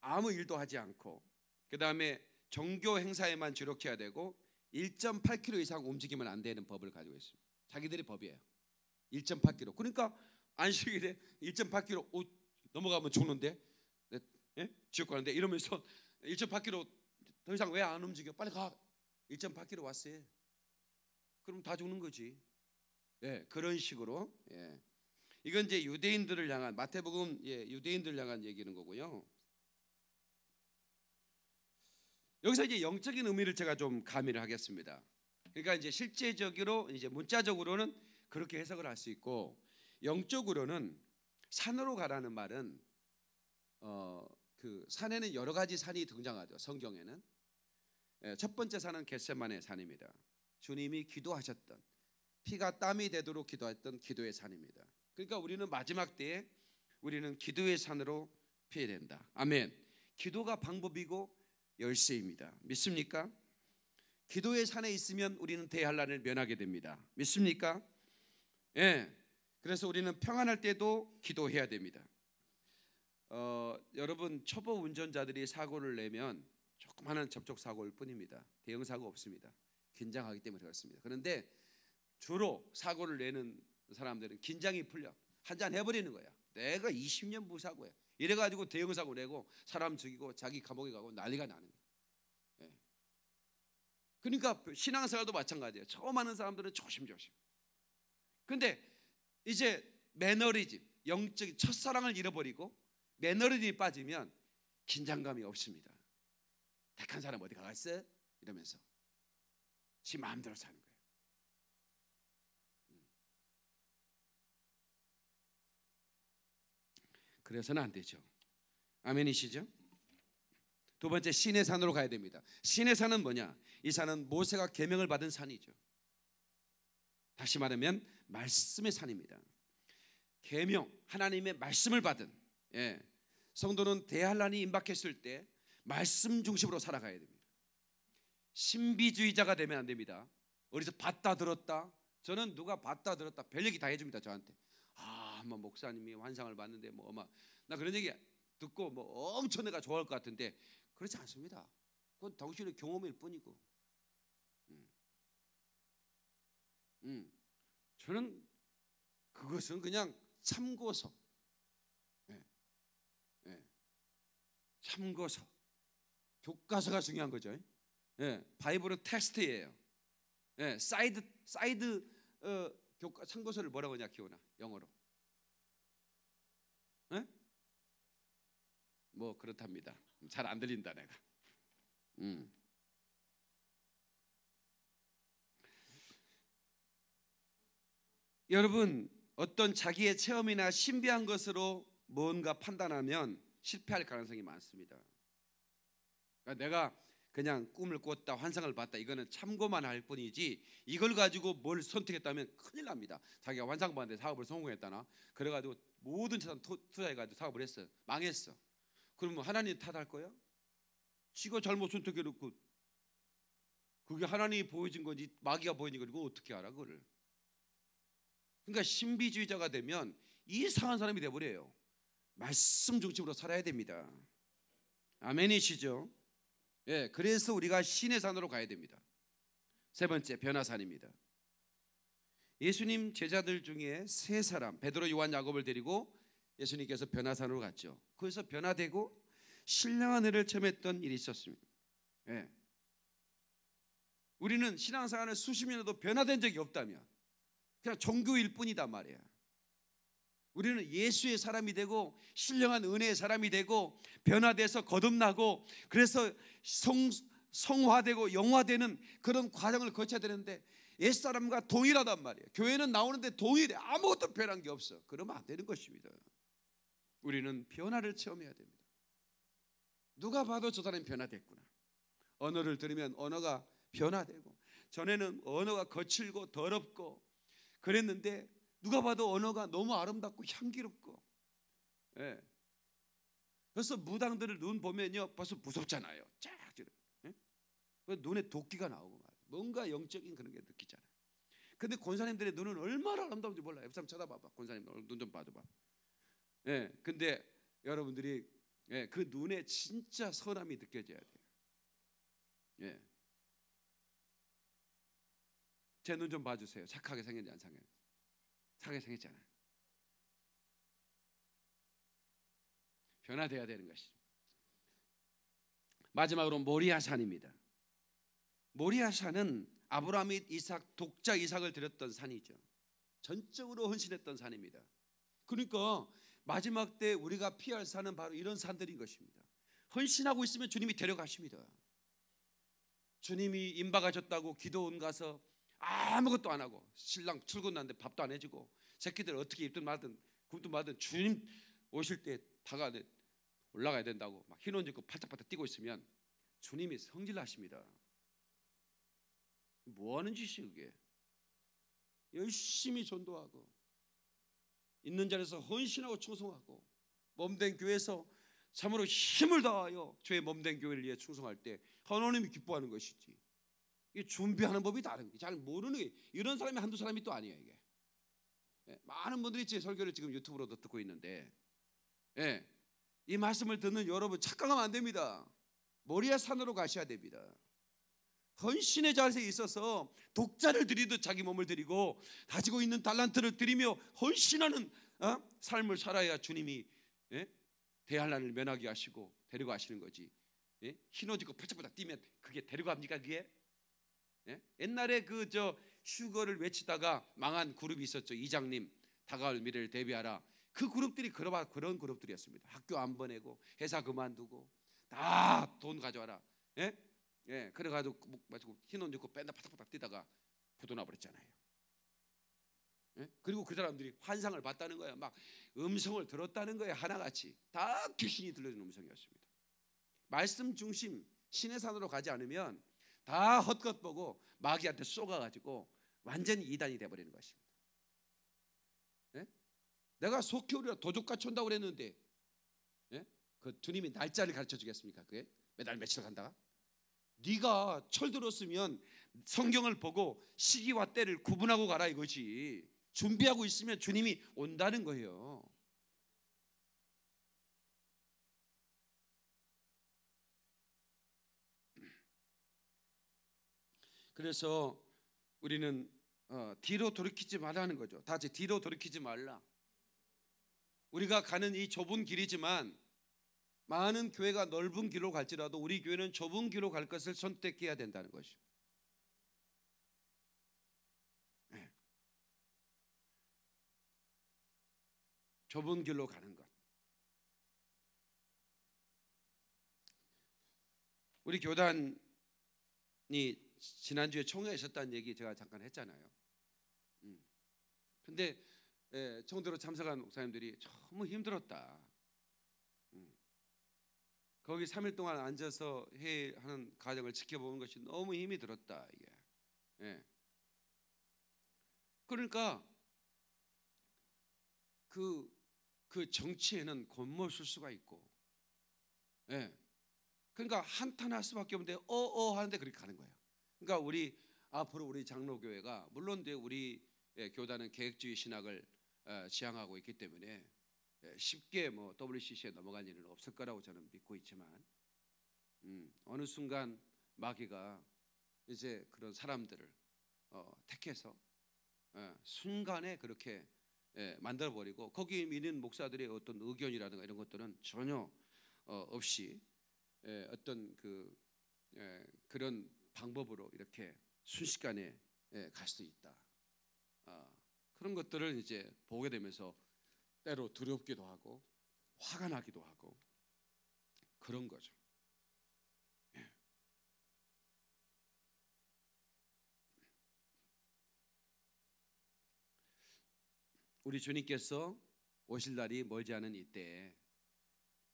아무 일도 하지 않고 그 다음에 종교 행사에만 주력해야 되고 1.8km 이상 움직이면 안 되는 법을 가지고 있습니다. 자기들의 법이에요. 1.8km. 그러니까 안식일에 1.8km 오, 넘어가면 죽는데, 네, 예? 지옥 가는데 이러면서 1.8km 더 이상 왜 안 움직여? 빨리 가. 1.8km 왔어요. 그럼 다 죽는 거지. 예, 그런 식으로. 예. 이건 이제 유대인들을 향한 마태복음 예, 유대인들을 향한 얘기는 거고요. 여기서 이제 영적인 의미를 제가 좀 가미를 하겠습니다. 그러니까 이제 실제적으로 이제 문자적으로는 그렇게 해석을 할 수 있고 영적으로는 산으로 가라는 말은 어 그 산에는 여러 가지 산이 등장하죠. 성경에는 예, 첫 번째 산은 겟세만의 산입니다. 주님이 기도하셨던 피가 땀이 되도록 기도했던 기도의 산입니다. 그러니까 우리는 마지막 때에 우리는 기도의 산으로 피해야 된다. 아멘. 기도가 방법이고 열쇠입니다. 믿습니까? 기도의 산에 있으면 우리는 대한란을 면하게 됩니다. 믿습니까? 예. 그래서 우리는 평안할 때도 기도해야 됩니다. 어, 여러분 초보 운전자들이 사고를 내면 조그마한 접촉 사고일 뿐입니다. 대형 사고 없습니다. 긴장하기 때문에 그렇습니다. 그런데 주로 사고를 내는 사람들은 긴장이 풀려 한 잔 해버리는 거야. 내가 20년 무사고야. 이래가지고 대형 사고 내고 사람 죽이고 자기 감옥에 가고 난리가 나는 거야. 예. 그러니까 신앙생활도 마찬가지예요. 처음 하는 사람들은 조심조심. 근데 이제 매너리즘, 영적인 첫사랑을 잃어버리고 매너리즘이 빠지면 긴장감이 없습니다. 택한 사람 어디 가갔어? 이러면서 지 마음대로 사는 거예요. 음. 그래서는 안 되죠. 아멘이시죠? 두 번째 신의 산으로 가야 됩니다. 신의 산은 뭐냐? 이 산은 모세가 계명을 받은 산이죠. 다시 말하면 말씀의 산입니다. 계명 하나님의 말씀을 받은 예. 성도는 대한란이 임박했을 때 말씀 중심으로 살아가야 됩니다. 신비주의자가 되면 안 됩니다. 어디서 봤다 들었다. 저는 누가 봤다 들었다 별 얘기 다 해줍니다 저한테. 아, 한번 목사님이 환상을 봤는데 뭐막나 그런 얘기 듣고 뭐 엄청 내가 좋아할 것 같은데 그렇지 않습니다. 그건 당신의 경험일 뿐이고. 음. 음. 저는 그것은 그냥 참고서. 예. 예. 참고서. 교과서가 중요한 거죠. 예. 바이블은 텍스트예요. 예. 사이드 사이드 어, 교과 참고서를 뭐라고 하냐 기호나 영어로. 예? 뭐 그렇답니다. 잘 안 들린다 내가. 음. 여러분 어떤 자기의 체험이나 신비한 것으로 뭔가 판단하면 실패할 가능성이 많습니다. 그러니까 내가 그냥 꿈을 꿨다 환상을 봤다 이거는 참고만 할 뿐이지 이걸 가지고 뭘 선택했다면 큰일 납니다. 자기가 환상 봤는데 사업을 성공했다나 그래가지고 모든 재산 투자해가지고 사업을 했어 망했어. 그러면 하나님 탓할 거야? 지가 잘못 선택해놓고 그게 하나님이 보여준 건지 마귀가 보여준 건지 어떻게 알아 그거를? 그러니까 신비주의자가 되면 이상한 사람이 돼버려요. 말씀 중심으로 살아야 됩니다. 아멘이시죠? 예, 그래서 우리가 신의 산으로 가야 됩니다. 세 번째 변화산입니다. 예수님 제자들 중에 세 사람 베드로, 요한, 야곱을 데리고 예수님께서 변화산으로 갔죠. 거기서 변화되고 신령한 은혜를 체험했던 일이 있었습니다. 예. 우리는 신앙생활을 수십 년에도 변화된 적이 없다면 그냥 종교일 뿐이단 말이야. 우리는 예수의 사람이 되고 신령한 은혜의 사람이 되고 변화돼서 거듭나고 그래서 성, 성화되고 영화되는 그런 과정을 거쳐야 되는데 옛사람과 동일하단 말이에요. 교회는 나오는데 동일해. 아무것도 변한 게 없어. 그러면 안 되는 것입니다. 우리는 변화를 체험해야 됩니다. 누가 봐도 저 사람이 변화됐구나. 언어를 들으면 언어가 변화되고 전에는 언어가 거칠고 더럽고 그랬는데 누가 봐도 언어가 너무 아름답고 향기롭고 예. 벌써 무당들을 눈 보면요 벌써 무섭잖아요 쫙 예? 눈에 도끼가 나오고. 뭔가 영적인 그런 게 느끼잖아요 근데 권사님들의 눈은 얼마나 아름다운지 몰라요 옆 사람 쳐다봐봐 권사님 눈 좀 봐줘봐 예. 근데 여러분들이 예, 그 눈에 진짜 선함이 느껴져야 돼요 예. 제 눈 좀 봐주세요 착하게 생겼는지 안 생겼는지 착하게 생겼잖아요 변화돼야 되는 것이죠. 마지막으로 모리아산입니다. 모리아산은 아브라함이 이삭 독자 이삭을 드렸던 산이죠. 전적으로 헌신했던 산입니다. 그러니까 마지막 때 우리가 피할 산은 바로 이런 산들인 것입니다. 헌신하고 있으면 주님이 데려가십니다. 주님이 임박하셨다고 기도원 가서 아무것도 안 하고 신랑 출근하는데 밥도 안 해주고 새끼들 어떻게 입든 말든 굶든 말든 주님 오실 때 다가 올라가야 된다고 막 흰옷 입고 팔짝팔짝 뛰고 있으면 주님이 성질나십니다. 뭐 하는 짓이 그게? 열심히 전도하고 있는 자리에서 헌신하고 충성하고 몸된 교회에서 참으로 힘을 다하여 주의 몸된 교회를 위해 충성할 때 하나님이 기뻐하는 것이지. 이 준비하는 법이 다른 게잘 모르는 게 이런 사람이 한두 사람이 또 아니에요 이게. 예, 많은 분들이 제 설교를 지금 유튜브로도 듣고 있는데, 예, 이 말씀을 듣는 여러분 착각하면 안 됩니다. 모리아 산으로 가셔야 됩니다. 헌신의 자세에 있어서 독자를 드리듯 자기 몸을 드리고 가지고 있는 달란트를 드리며 헌신하는 어? 삶을 살아야 주님이 예? 대한란을 면하게 하시고 데리고 가시는 거지. 예? 흰옷 입고 팔짝팔짝 뛰면 그게 데려갑니까 그게? 예? 옛날에 그저 휴거를 외치다가 망한 그룹이 있었죠. 이장님 다가올 미래를 대비하라. 그 그룹들이 그런 그런 그룹들이었습니다. 학교 안 보내고 회사 그만두고 다 돈 가져와라. 예? 예, 그래가지고 가지고 흰옷 입고 뺀다 파닥파닥 뛰다가 부도나 버렸잖아요. 예? 그리고 그 사람들이 환상을 봤다는 거야. 막 음성을 들었다는 거야. 하나같이 다 귀신이 들려주는 음성이었습니다. 말씀 중심 신의 산으로 가지 않으면 다 헛것 보고 마귀한테 쏘가가지고 완전히 이단이 돼버리는 것입니다. 예? 내가 속효리라 도둑같이 온다고 그랬는데 예? 그 주님이 날짜를 가르쳐 주겠습니까? 그게 매달 며칠 간다가 네가 철들었으면 성경을 보고 시기와 때를 구분하고 가라 이거지 준비하고 있으면 주님이 온다는 거예요. 그래서 우리는 어, 뒤로 돌이키지 말라는 거죠. 다 같이 뒤로 돌이키지 말라. 우리가 가는 이 좁은 길이지만 많은 교회가 넓은 길로 갈지라도 우리 교회는 좁은 길로 갈 것을 선택해야 된다는 것이죠. 네. 좁은 길로 가는 것. 우리 교단이 지난주에 총회에 있었다는 얘기 제가 잠깐 했잖아요. 음. 근데 예, 총대로 참석한 목사님들이 너무 힘들었다. 음. 거기 3일 동안 앉아서 회하는 과정을 지켜보는 것이 너무 힘이 들었다. 이게. 예. 그러니까 그, 그 정치에는 곤모쓸 수가 있고, 예. 그러니까 한탄할 수밖에 없는데 어어 하는데 그렇게 가는 거예요. 그러니까 우리 앞으로 우리 장로교회가 물론 우리 예, 교단은 계획주의 신학을 어, 지향하고 있기 때문에 예, 쉽게 뭐 WCC에 넘어간 일은 없을 거라고 저는 믿고 있지만 음, 어느 순간 마귀가 이제 그런 사람들을 어, 택해서 예, 순간에 그렇게 예, 만들어 버리고 거기 있는 목사들의 어떤 의견이라든가 이런 것들은 전혀 어, 없이 예, 어떤 그 예, 그런 방법으로 이렇게 순식간에 예, 갈수 있다. 아, 그런 것들을 이제 보게 되면서 때로 두렵기도 하고 화가 나기도 하고 그런 거죠. 예. 우리 주님께서 오실 날이 멀지 않은 이때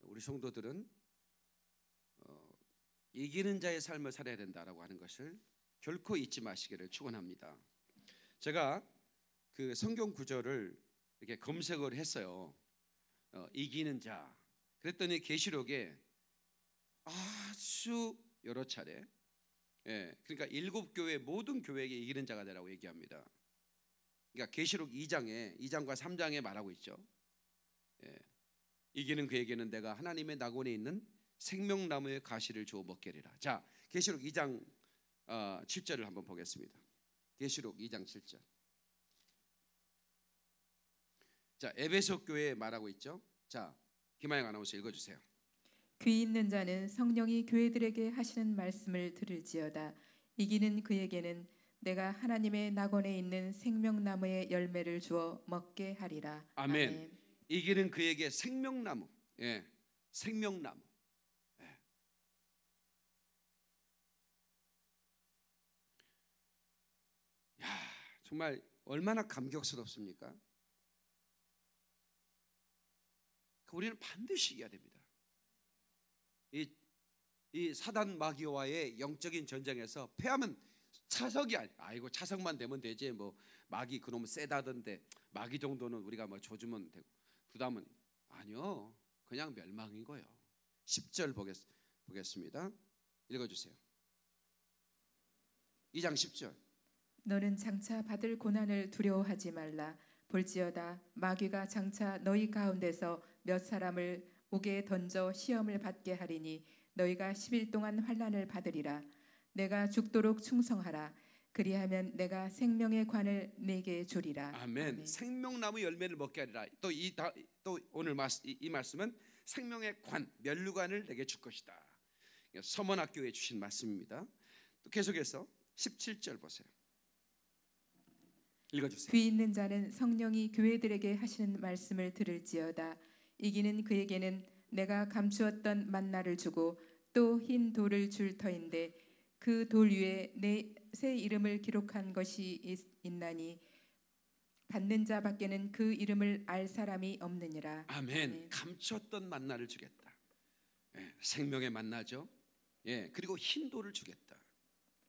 우리 성도들은 어, 이기는 자의 삶을 살아야 된다라고 하는 것을 결코 잊지 마시기를 축원합니다. 제가 그 성경 구절을 이렇게 검색을 했어요. 어, 이기는 자. 그랬더니 계시록에 아주 여러 차례, 예, 그러니까 일곱 교회 모든 교회에게 이기는 자가 되라고 얘기합니다. 그러니까 계시록 2장에 2장과 3장에 말하고 있죠. 예, 이기는 그에게는 내가 하나님의 낙원에 있는 생명나무의 가시를 주어 먹게 하리라. 자, 계시록 2장 어, 7절을 한번 보겠습니다. 계시록 2장 7절. 자, 에베소 교회에 말하고 있죠. 자, 김하영 아나운서 읽어 주세요. 귀 있는 자는 성령이 교회들에게 하시는 말씀을 들을지어다. 이기는 그에게는 내가 하나님의 낙원에 있는 생명나무의 열매를 주어 먹게 하리라. 아멘. 이기는 그에게 생명나무, 예, 생명나무. 예. 야, 정말 얼마나 감격스럽습니까? 우리는 반드시 이겨야 됩니다. 이, 이 사단 마귀와의 영적인 전쟁에서 패하면 차석이 아니, 아이고 차석만 되면 되지 뭐 마귀 그놈은 세다던데 마귀 정도는 우리가 뭐 조주면 되고 부담은 아니요 그냥 멸망인 거예요. 10절 보겠, 보겠습니다. 읽어주세요. 2장 10절. 너는 장차 받을 고난을 두려워하지 말라. 볼지어다 마귀가 장차 너희 가운데서 몇 사람을 옥에 던져 시험을 받게 하리니 너희가 10일 동안 환란을 받으리라. 내가 죽도록 충성하라. 그리하면 내가 생명의 관을 내게 주리라. 아멘. 아멘. 생명나무 열매를 먹게 하리라. 또 이 또 오늘 말씀 이, 이 말씀은 생명의 관 멸류관을 내게 줄 것이다. 서문학교에 주신 말씀입니다. 또 계속해서 17절 보세요. 읽어주세요. 귀 있는 자는 성령이 교회들에게 하시는 말씀을 들을지어다. 이기는 그에게는 내가 감추었던 만나를 주고 또 흰 돌을 줄 터인데 그 돌 위에 내 새 이름을 기록한 것이 있, 있나니 받는 자밖에는 그 이름을 알 사람이 없느니라. 아멘. 아멘. 감췄던 만나를 주겠다. 예, 생명의 만나죠. 예, 그리고 흰 돌을 주겠다.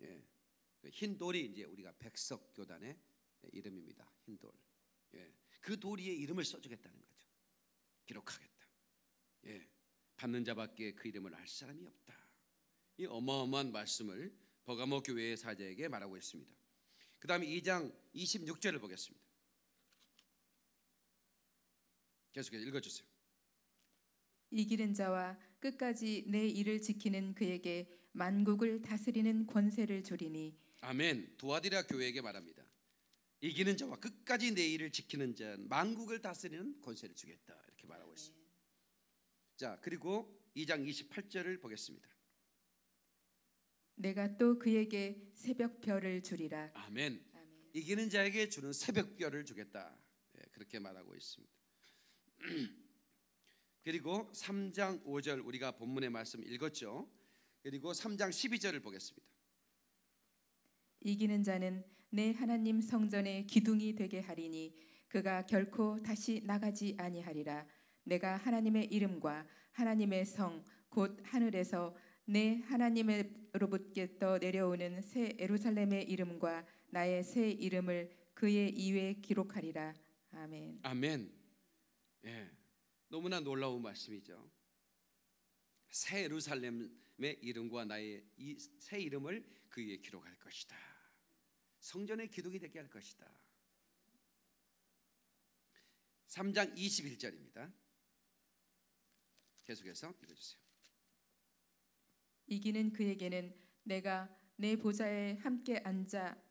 예, 그흰 돌이 이제 우리가 백석 교단의 이름입니다. 흰 돌. 예, 그돌 위에 이름을 써주겠다는 거죠. 기록하겠다. 예, 받는 자밖에 그 이름을 알 사람이 없다. 이 어마어마한 말씀을 버가모 교회의 사제에게 말하고 있습니다. 그 다음에 2장 26절을 보겠습니다. 계속해서 읽어주세요. 이기는 자와 끝까지 내 일을 지키는 그에게 만국을 다스리는 권세를 주리니 아멘. 두아디라 교회에게 말합니다. 이기는 자와 끝까지 내 일을 지키는 자, 만국을 다스리는 권세를 주겠다 이렇게 말하고 있습니다. 자 그리고 2장 28절을 보겠습니다. 내가 또 그에게 새벽 별을 주리라. 아멘. 아멘. 이기는 자에게 주는 새벽별을 주겠다. 예, 그렇게 말하고 있습니다. 그리고 3장 5절 우리가 본문의 말씀 읽었죠. 그리고 3장 12절을 보겠습니다. 이기는 자는 내 하나님 성전의 기둥이 되게 하리니 그가 결코 다시 나가지 아니하리라. 내가 하나님의 이름과 하나님의 성 곧 하늘에서 내 하나님으로부터 내려오는 새 에루살렘의 이름과 나의 새 이름을 그의 이외에 기록하리라. 아멘. 아멘. 예, 너무나 놀라운 말씀이죠. 새 예루살렘의 이름과 나의 이새 이름을 그 위에 기록할 것이다. 성전의 기둥이 되게 할 것이다. 3장 21절입니다. 계속해서 읽어주세요. 이기는 그에게는 내가 내 보좌에 함께 앉아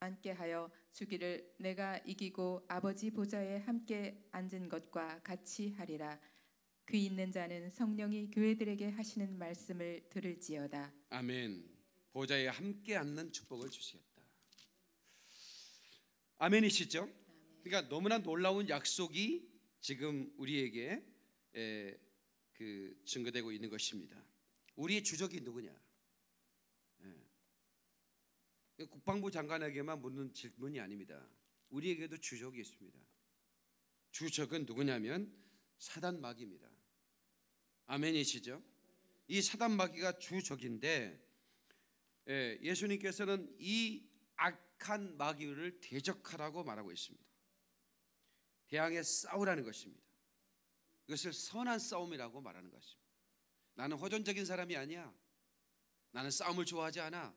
앉게 하여 주기를 내가 이기고 아버지 보좌에 함께 앉은 것과 같이 하리라. 귀 있는 자는 성령이 교회들에게 하시는 말씀을 들을지어다. 아멘. 보좌에 함께 앉는 축복을 주시겠다. 아멘이시죠? 그러니까 너무나 놀라운 약속이 지금 우리에게 에, 그 증거되고 있는 것입니다. 우리의 주적이 누구냐? 예. 국방부 장관에게만 묻는 질문이 아닙니다. 우리에게도 주적이 있습니다. 주적은 누구냐면 사단 마귀입니다. 아멘이시죠? 이 사단 마귀가 주적인데 예, 예수님께서는 이 악한 마귀를 대적하라고 말하고 있습니다. 대항해 싸우라는 것입니다. 이것을 선한 싸움이라고 말하는 것입니다. 나는 호전적인 사람이 아니야. 나는 싸움을 좋아하지 않아.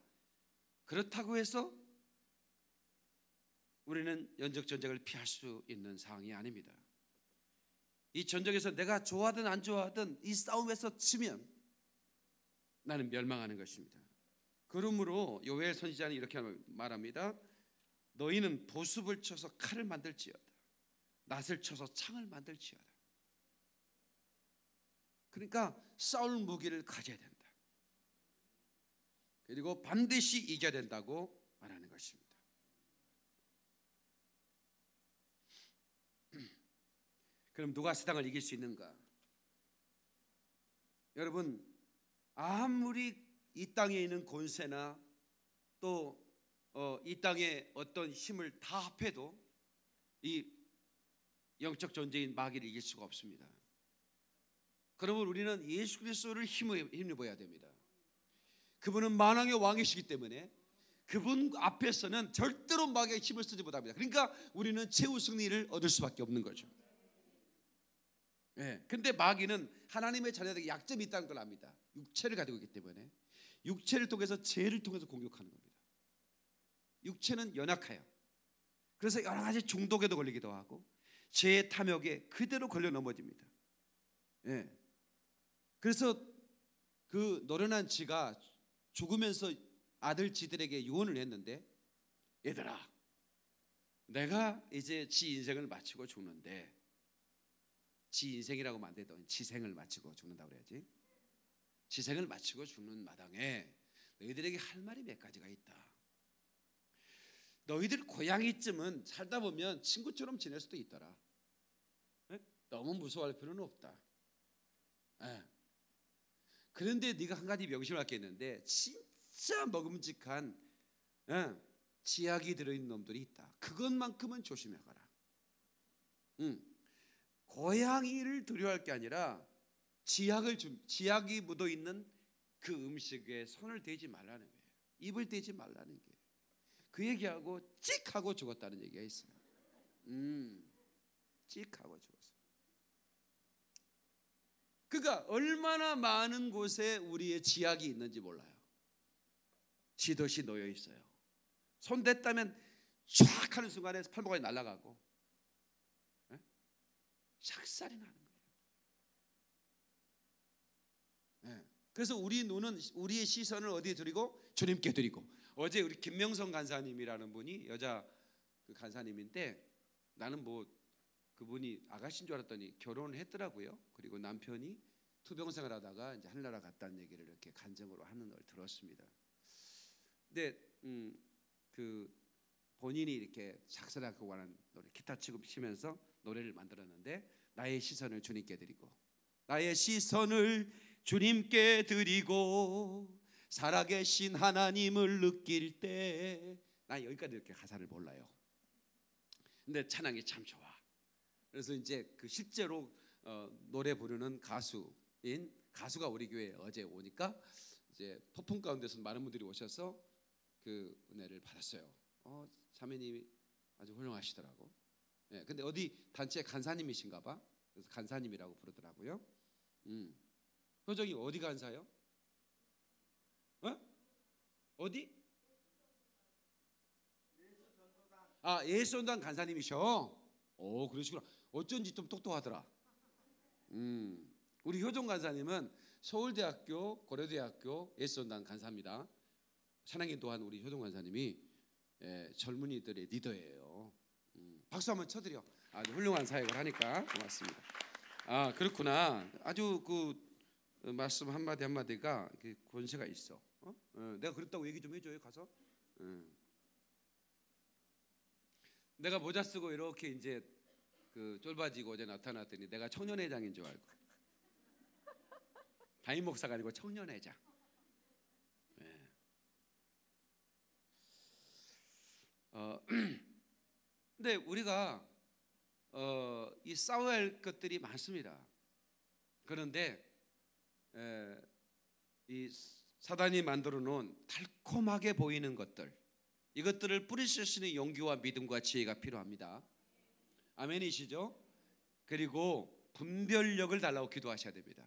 그렇다고 해서 우리는 연적 전쟁을 피할 수 있는 상황이 아닙니다. 이 전쟁에서 내가 좋아하든 안 좋아하든 이 싸움에서 치면 나는 멸망하는 것입니다. 그러므로 요엘 선지자는 이렇게 말합니다. 너희는 보습을 쳐서 칼을 만들지어다. 낫을 쳐서 창을 만들지어다. 그러니까 싸울 무기를 가져야 된다. 그리고 반드시 이겨야 된다고 말하는 것입니다. 그럼 누가 세상을 이길 수 있는가? 여러분 아무리 이 땅에 있는 권세나 또이 땅의 어떤 힘을 다 합해도 이 영적 존재인 마귀를 이길 수가 없습니다. 그러면 우리는 예수 그리스도를 힘입어야 됩니다. 그분은 만왕의 왕이시기 때문에 그분 앞에서는 절대로 마귀의 힘을 쓰지 못합니다. 그러니까 우리는 최후 승리를 얻을 수밖에 없는 거죠. 예. 근데 마귀는 하나님의 자녀들에게 약점이 있다는 걸 압니다. 육체를 가지고 있기 때문에 육체를 통해서 죄를 통해서 공격하는 겁니다. 육체는 연약해요. 그래서 여러 가지 중독에도 걸리기도 하고 죄의 탐욕에 그대로 걸려 넘어집니다. 예. 그래서 그 노련한 지가 죽으면서 아들 지들에게 유언을 했는데 얘들아 내가 이제 지 인생을 마치고 죽는데 지 인생이라고 만들던 지생을 마치고 죽는다고 그래야지. 지생을 마치고 죽는 마당에 너희들에게 할 말이 몇 가지가 있다. 너희들 고양이쯤은 살다 보면 친구처럼 지낼 수도 있더라. 너무 무서워할 필요는 없다. 예. 그런데 네가 한 가지 명심할 게 있는데 진짜 먹음직한 예, 지약이 들어있는 놈들이 있다. 그것만큼은 조심해가라. 응. 고양이를 두려워할 게 아니라 지약을 좀 지약이 묻어 있는 그 음식에 손을 대지 말라는 거예요. 입을 대지 말라는 게. 그 얘기하고 찍 하고 죽었다는 얘기가 있어요. 음, 찍 하고 죽 그가 얼마나 많은 곳에 우리의 지약이 있는지 몰라요. 지듯이 놓여 있어요. 손 댔다면 쫙 하는 순간에 팔목이 날아가고 네? 샥살이 나는 거예요. 네. 그래서 우리 눈은 우리의 시선을 어디에 드리고 주님께 드리고 어제 우리 김명성 간사님이라는 분이 여자 그 간사님인데 나는 뭐 그분이 아가씨인 줄 알았더니 결혼을 했더라고요. 그리고 남편이 투병생을 하다가 이제 하늘나라 갔다는 얘기를 이렇게 간증으로 하는 걸 들었습니다. 근데 음, 그 본인이 이렇게 작사하고 관한 노래 기타 치고 치면서 노래를 만들었는데 나의 시선을 주님께 드리고 나의 시선을 주님께 드리고 살아계신 하나님을 느낄 때 나 여기까지 이렇게 가사를 몰라요. 근데 찬양이 참 좋아. 그래서 이제 그 실제로 어, 노래 부르는 가수인 가수가 우리 교회에 어제 오니까 이제 폭풍 가운데서 많은 분들이 오셔서 그 은혜를 받았어요. 어, 자매님이 아주 훌륭하시더라고. 예, 근데 어디 단체 간사님이신가 봐. 그래서 간사님이라고 부르더라고요. 음. 표정이 어디 간사요? 어? 어디? 아 예수전당 간사님이셔. 오 그러시구나. 어쩐지 좀 똑똑하더라. 음, 우리 효정 간사님은 서울대학교, 고려대학교 예수전당 간사입니다. 찬양인 또한 우리 효정 간사님이 예, 젊은이들의 리더예요. 음, 박수 한번 쳐드려. 아주 훌륭한 사역을 하니까 고맙습니다. 아 그렇구나. 아주 그 어, 말씀 한 마디 한 마디가 그 권세가 있어. 어? 어, 내가 그랬다고 얘기 좀 해줘요 가서. 음. 내가 모자 쓰고 이렇게 이제 그 쫄바지고 어제 나타났더니 내가 청년회장인 줄 알고 담임 목사가 아니고 청년회장. 예. 어, 근데 우리가 어, 이 싸워야 할 것들이 많습니다. 그런데 에, 이 사단이 만들어 놓은 달콤하게 보이는 것들 이것들을 뿌리실 수 있는 용기와 믿음과 지혜가 필요합니다. 아멘이시죠? 그리고 분별력을 달라고 기도하셔야 됩니다.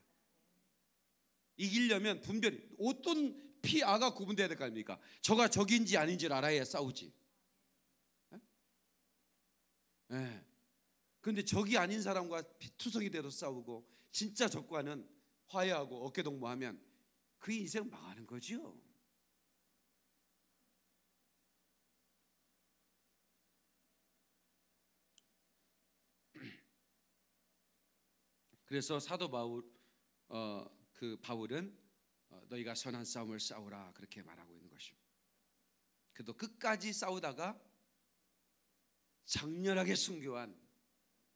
이기려면 분별 어떤 피아가 구분돼야 될 거 아닙니까? 저가 적인지 아닌지를 알아야 싸우지. 예? 예. 근데 적이 아닌 사람과 투성이 돼도 싸우고 진짜 적과는 화해하고 어깨 동무하면 그 인생 망하는 거지요. 그래서 사도 바울 어, 그 바울은 어, 너희가 선한 싸움을 싸우라 그렇게 말하고 있는 것입니다. 그도 끝까지 싸우다가 장렬하게 순교한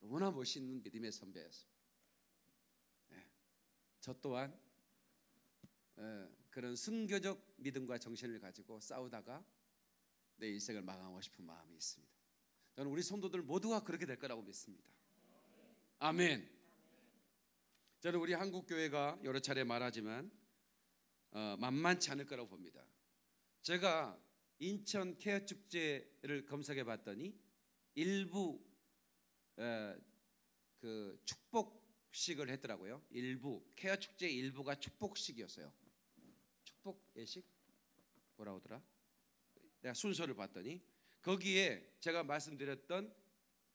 너무나 멋있는 믿음의 선배였습니다. 네. 저 또한 에, 그런 순교적 믿음과 정신을 가지고 싸우다가 내 인생을 마감하고 싶은 마음이 있습니다. 저는 우리 성도들 모두가 그렇게 될 거라고 믿습니다. 아멘. 저는 우리 한국 교회가 여러 차례 말하지만 어, 만만치 않을 거라고 봅니다. 제가 인천 케어 축제를 검색해 봤더니 일부 에, 그 축복식을 했더라고요. 일부 케어 축제 일부가 축복식이었어요. 축복 예식 뭐라 하더라? 내가 순서를 봤더니 거기에 제가 말씀드렸던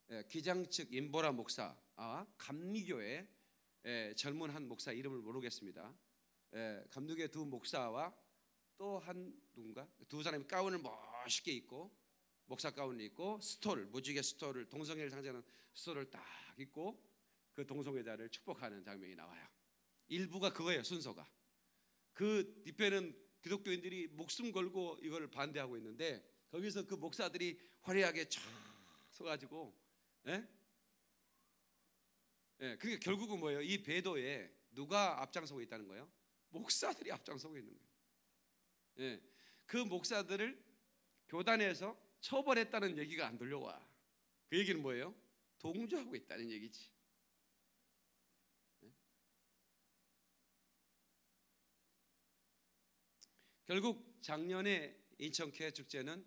에, 기장 측 임보라 목사와 감리교회 에, 젊은 한 목사 이름을 모르겠습니다. 에, 감리교회 두 목사와 또 한 누군가 두 사람이 가운을 멋있게 입고 목사 가운을 입고 스토를 무지개 스토를 동성애를 상징하는 스토를 딱 입고 그 동성애자를 축복하는 장면이 나와요. 일부가 그거예요 순서가. 그 뒤편은 기독교인들이 목숨 걸고 이걸 반대하고 있는데 거기서 그 목사들이 화려하게 쫙 서가지고, 예? 예, 그게 결국은 뭐예요? 이 배도에 누가 앞장서고 있다는 거예요? 목사들이 앞장서고 있는 거예요. 예, 그 목사들을 교단에서 처벌했다는 얘기가 안 들려와. 그 얘기는 뭐예요? 동조하고 있다는 얘기지. 예? 결국 작년에 인천 케어 축제는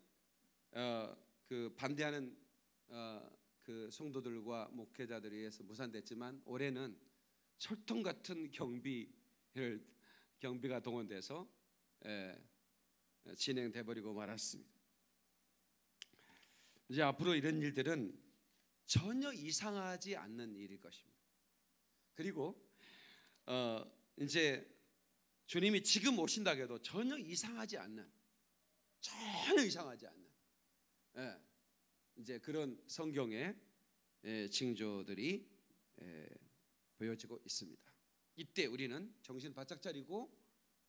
어, 그 반대하는 어, 그 성도들과 목회자들에 의해서 무산됐지만 올해는 철통 같은 경비를 경비가 동원돼서 예, 진행돼 버리고 말았습니다. 이제 앞으로 이런 일들은 전혀 이상하지 않는 일일 것입니다. 그리고 어, 이제 주님이 지금 오신다 해도 전혀 이상하지 않는 전혀 이상하지 않는 예, 이제 그런 성경의 예, 징조들이 예, 보여지고 있습니다. 이때 우리는 정신 바짝 차리고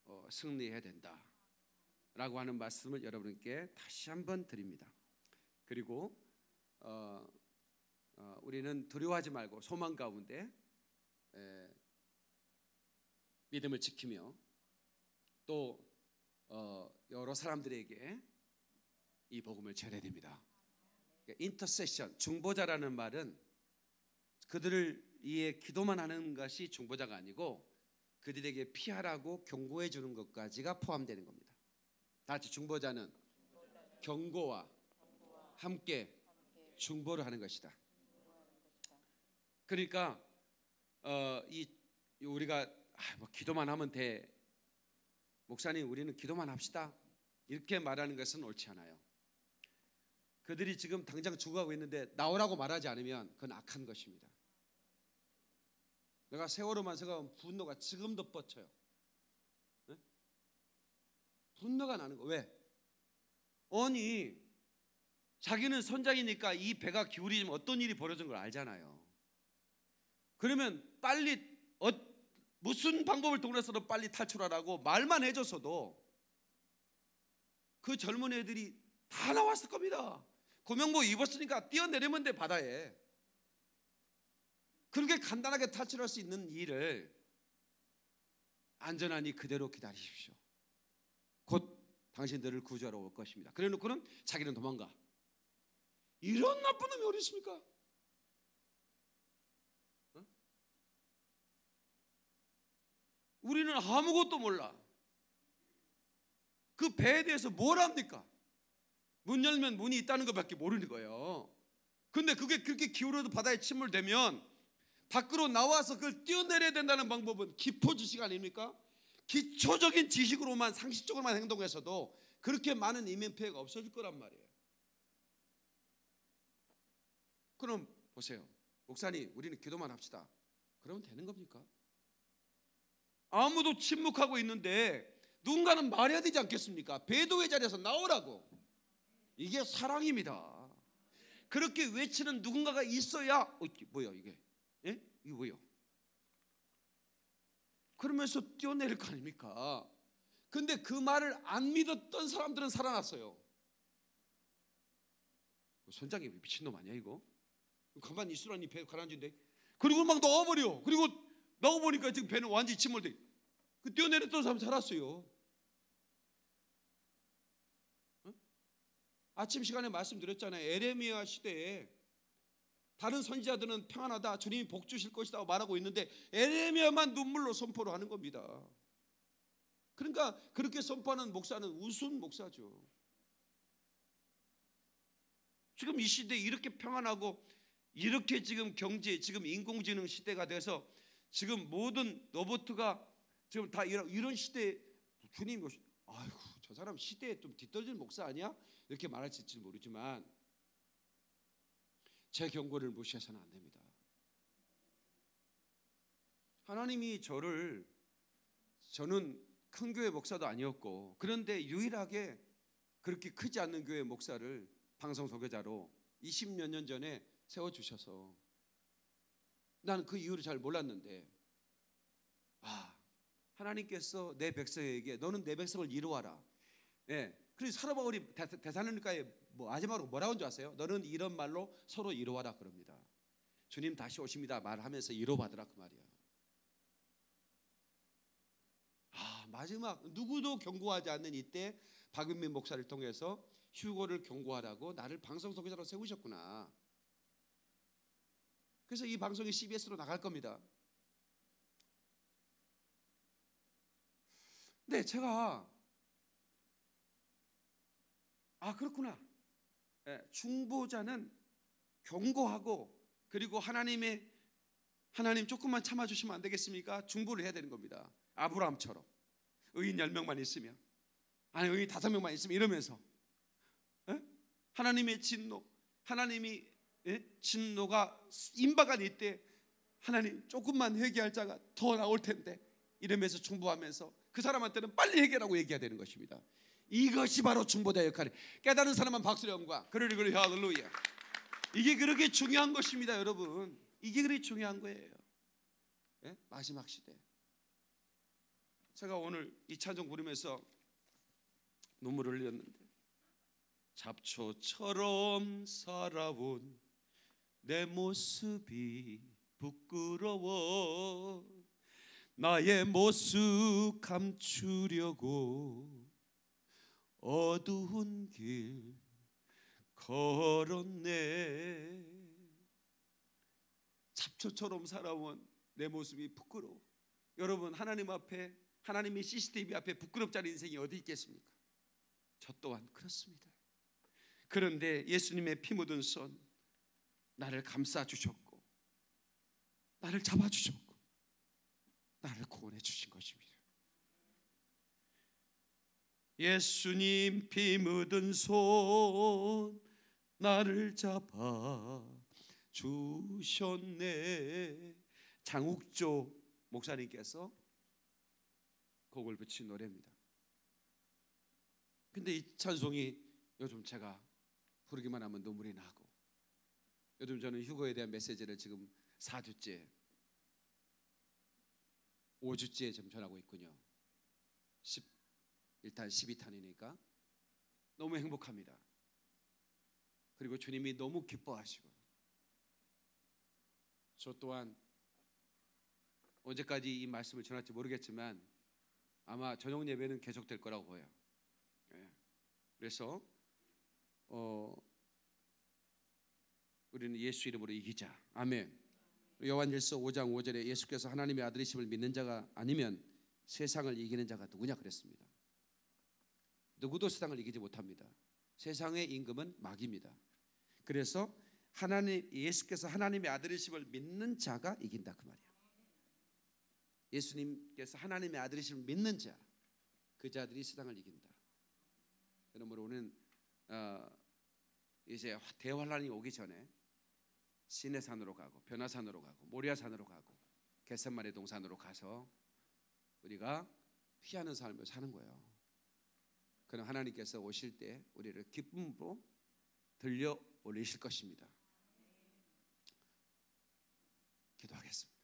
어, 승리해야 된다라고 하는 말씀을 여러분께 다시 한번 드립니다. 그리고 어, 어, 우리는 두려워하지 말고 소망 가운데 에, 믿음을 지키며 또 어, 여러 사람들에게 이 복음을 전해야 됩니다. 인터세션 중보자라는 말은 그들을 위해 기도만 하는 것이 중보자가 아니고 그들에게 피하라고 경고해 주는 것까지가 포함되는 겁니다. 다 같이 중보자는 경고와 함께 중보를 하는 것이다. 그러니까 어, 이 우리가 아, 뭐 기도만 하면 돼. 목사님 우리는 기도만 합시다. 이렇게 말하는 것은 옳지 않아요. 그들이 지금 당장 죽어가고 있는데 나오라고 말하지 않으면 그건 악한 것입니다. 내가 세월호만 생각하면 분노가 지금도 뻗쳐요. 네? 분노가 나는 거 왜? 아니 자기는 선장이니까 이 배가 기울이면 어떤 일이 벌어진 걸 알잖아요. 그러면 빨리 어, 무슨 방법을 통해서도 빨리 탈출하라고 말만 해줬어도 그 젊은 애들이 다 나왔을 겁니다. 고명복 입었으니까 뛰어내리면 돼 바다에. 그렇게 간단하게 탈출할 수 있는 일을 안전하니 그대로 기다리십시오. 곧 당신들을 구조하러 올 것입니다. 그래 놓고는 자기는 도망가. 이런 나쁜 놈이 어디 있습니까? 어? 우리는 아무것도 몰라. 그 배에 대해서 뭘 합니까? 문 열면 문이 있다는 것밖에 모르는 거예요. 근데 그게 그렇게 기울어도 바다에 침몰되면 밖으로 나와서 그걸 뛰어내려야 된다는 방법은 기포 지식 아닙니까? 기초적인 지식으로만 상식적으로만 행동해서도 그렇게 많은 인명 피해가 없어질 거란 말이에요. 그럼 보세요. 목사님, 우리는 기도만 합시다. 그러면 되는 겁니까? 아무도 침묵하고 있는데 누군가는 말해야 되지 않겠습니까? 배도의 자리에서 나오라고. 이게 사랑입니다. 그렇게 외치는 누군가가 있어야 어, 뭐야 이게? 예? 이게 뭐야? 그러면서 뛰어내릴 거 아닙니까? 근데 그 말을 안 믿었던 사람들은 살아났어요. 선장이 미친놈 아니야 이거? 가만히 있으라니 배 가라앉은데 그리고 막 넣어버려 그리고 넣어보니까 지금 배는 완전히 침몰돼 그 뛰어내렸던 사람 살았어요 아침 시간에 말씀드렸잖아요. 에레미야 시대에 다른 선지자들은 평안하다 주님이 복 주실 것이다 말하고 있는데 에레미야만 눈물로 선포를 하는 겁니다. 그러니까 그렇게 선포하는 목사는 우스운 목사죠. 지금 이 시대에 이렇게 평안하고 이렇게 지금 경제, 지금 인공지능 시대가 돼서 지금 모든 로봇가 지금 다 이런, 이런 시대에 주님, 아이고 저 사람 시대에 좀 뒤떨어진 목사 아니야? 이렇게 말할지 모르지만 제 경고를 무시해서는 안 됩니다. 하나님이 저를 저는 큰 교회 목사도 아니었고 그런데 유일하게 그렇게 크지 않는 교회 목사를 방송 소개자로 20몇 년 전에 세워 주셔서 나는 그 이유를 잘 몰랐는데 아 하나님께서 내 백성에게 너는 내 백성을 이루어라. 예. 그래서 사도 바울이 대사로니까에 뭐 마지막으로 뭐라고 한 줄 아세요? 너는 이런 말로 서로 이루어라 그럽니다. 주님 다시 오십니다 말하면서 이루어받으라 그 말이야. 아 마지막 누구도 경고하지 않는 이때 박윤민 목사를 통해서 휴고를 경고하라고 나를 방송 소개자로 세우셨구나. 그래서 이 방송이 CBS로 나갈 겁니다. 네, 제가 아 그렇구나. 네, 중보자는 경고하고 그리고 하나님의 하나님 조금만 참아주시면 안 되겠습니까? 중보를 해야 되는 겁니다. 아브라함처럼 의인 열 명만 있으면 아니 의인 다섯 명만 있으면 이러면서 에? 하나님의 진노, 하나님이 에? 진노가 임박한 이때 하나님 조금만 회개할 자가 더 나올 텐데 이러면서 중보하면서 그 사람한테는 빨리 해결하고 얘기해야 되는 것입니다. 이것이 바로 중보자 역할이 깨달은 사람만 박수를 영광 그러리 그러리 할렐루야. 이게 그렇게 중요한 것입니다 여러분. 이게 그렇게 중요한 거예요. 예? 마지막 시대. 제가 오늘 이 찬송 부르면서 눈물을 흘렸는데 잡초처럼 살아온 내 모습이 부끄러워 나의 모습 감추려고 어두운 길 걸었네 잡초처럼 살아온 내 모습이 부끄러워 여러분 하나님 앞에 하나님의 CCTV 앞에 부끄럽지 않은 인생이 어디 있겠습니까? 저 또한 그렇습니다 그런데 예수님의 피 묻은 손 나를 감싸 주셨고 나를 잡아 주셨고 나를 구원해 주신 것입니다. 예수님 피 묻은 손 나를 잡아 주셨네. 장욱조 목사님께서 곡을 붙인 노래입니다. 근데 이 찬송이 요즘 제가 부르기만 하면 눈물이 나고 요즘 저는 휴거에 대한 메시지를 지금 4주째 5주째 좀 전하고 있군요 10, 일단 12탄이니까 너무 행복합니다 그리고 주님이 너무 기뻐하시고 저 또한 언제까지 이 말씀을 전할지 모르겠지만 아마 저녁 예배는 계속될 거라고 보여요. 예. 그래서 어, 우리는 예수 이름으로 이기자. 아멘. 요한일서 5장 5절에 예수께서 하나님의 아들이심을 믿는 자가 아니면 세상을 이기는 자가 누구냐 그랬습니다. 누구도 세상을 이기지 못합니다. 세상의 임금은 마귀입니다. 그래서 하나님 예수께서 하나님의 아들이심을 믿는 자가 이긴다 그 말이야. 예수님께서 하나님의 아들이심을 믿는 자, 그 자들이 세상을 이긴다. 그러므로 우리는 어, 이제 대환란이 오기 전에 시내산으로 가고 변화산으로 가고 모리아 산으로 가고 겟셋마네 동산으로 가서 우리가 피하는 삶을 사는 거예요. 그럼 하나님께서 오실 때 우리를 기쁨으로 들려 올리실 것입니다. 기도하겠습니다.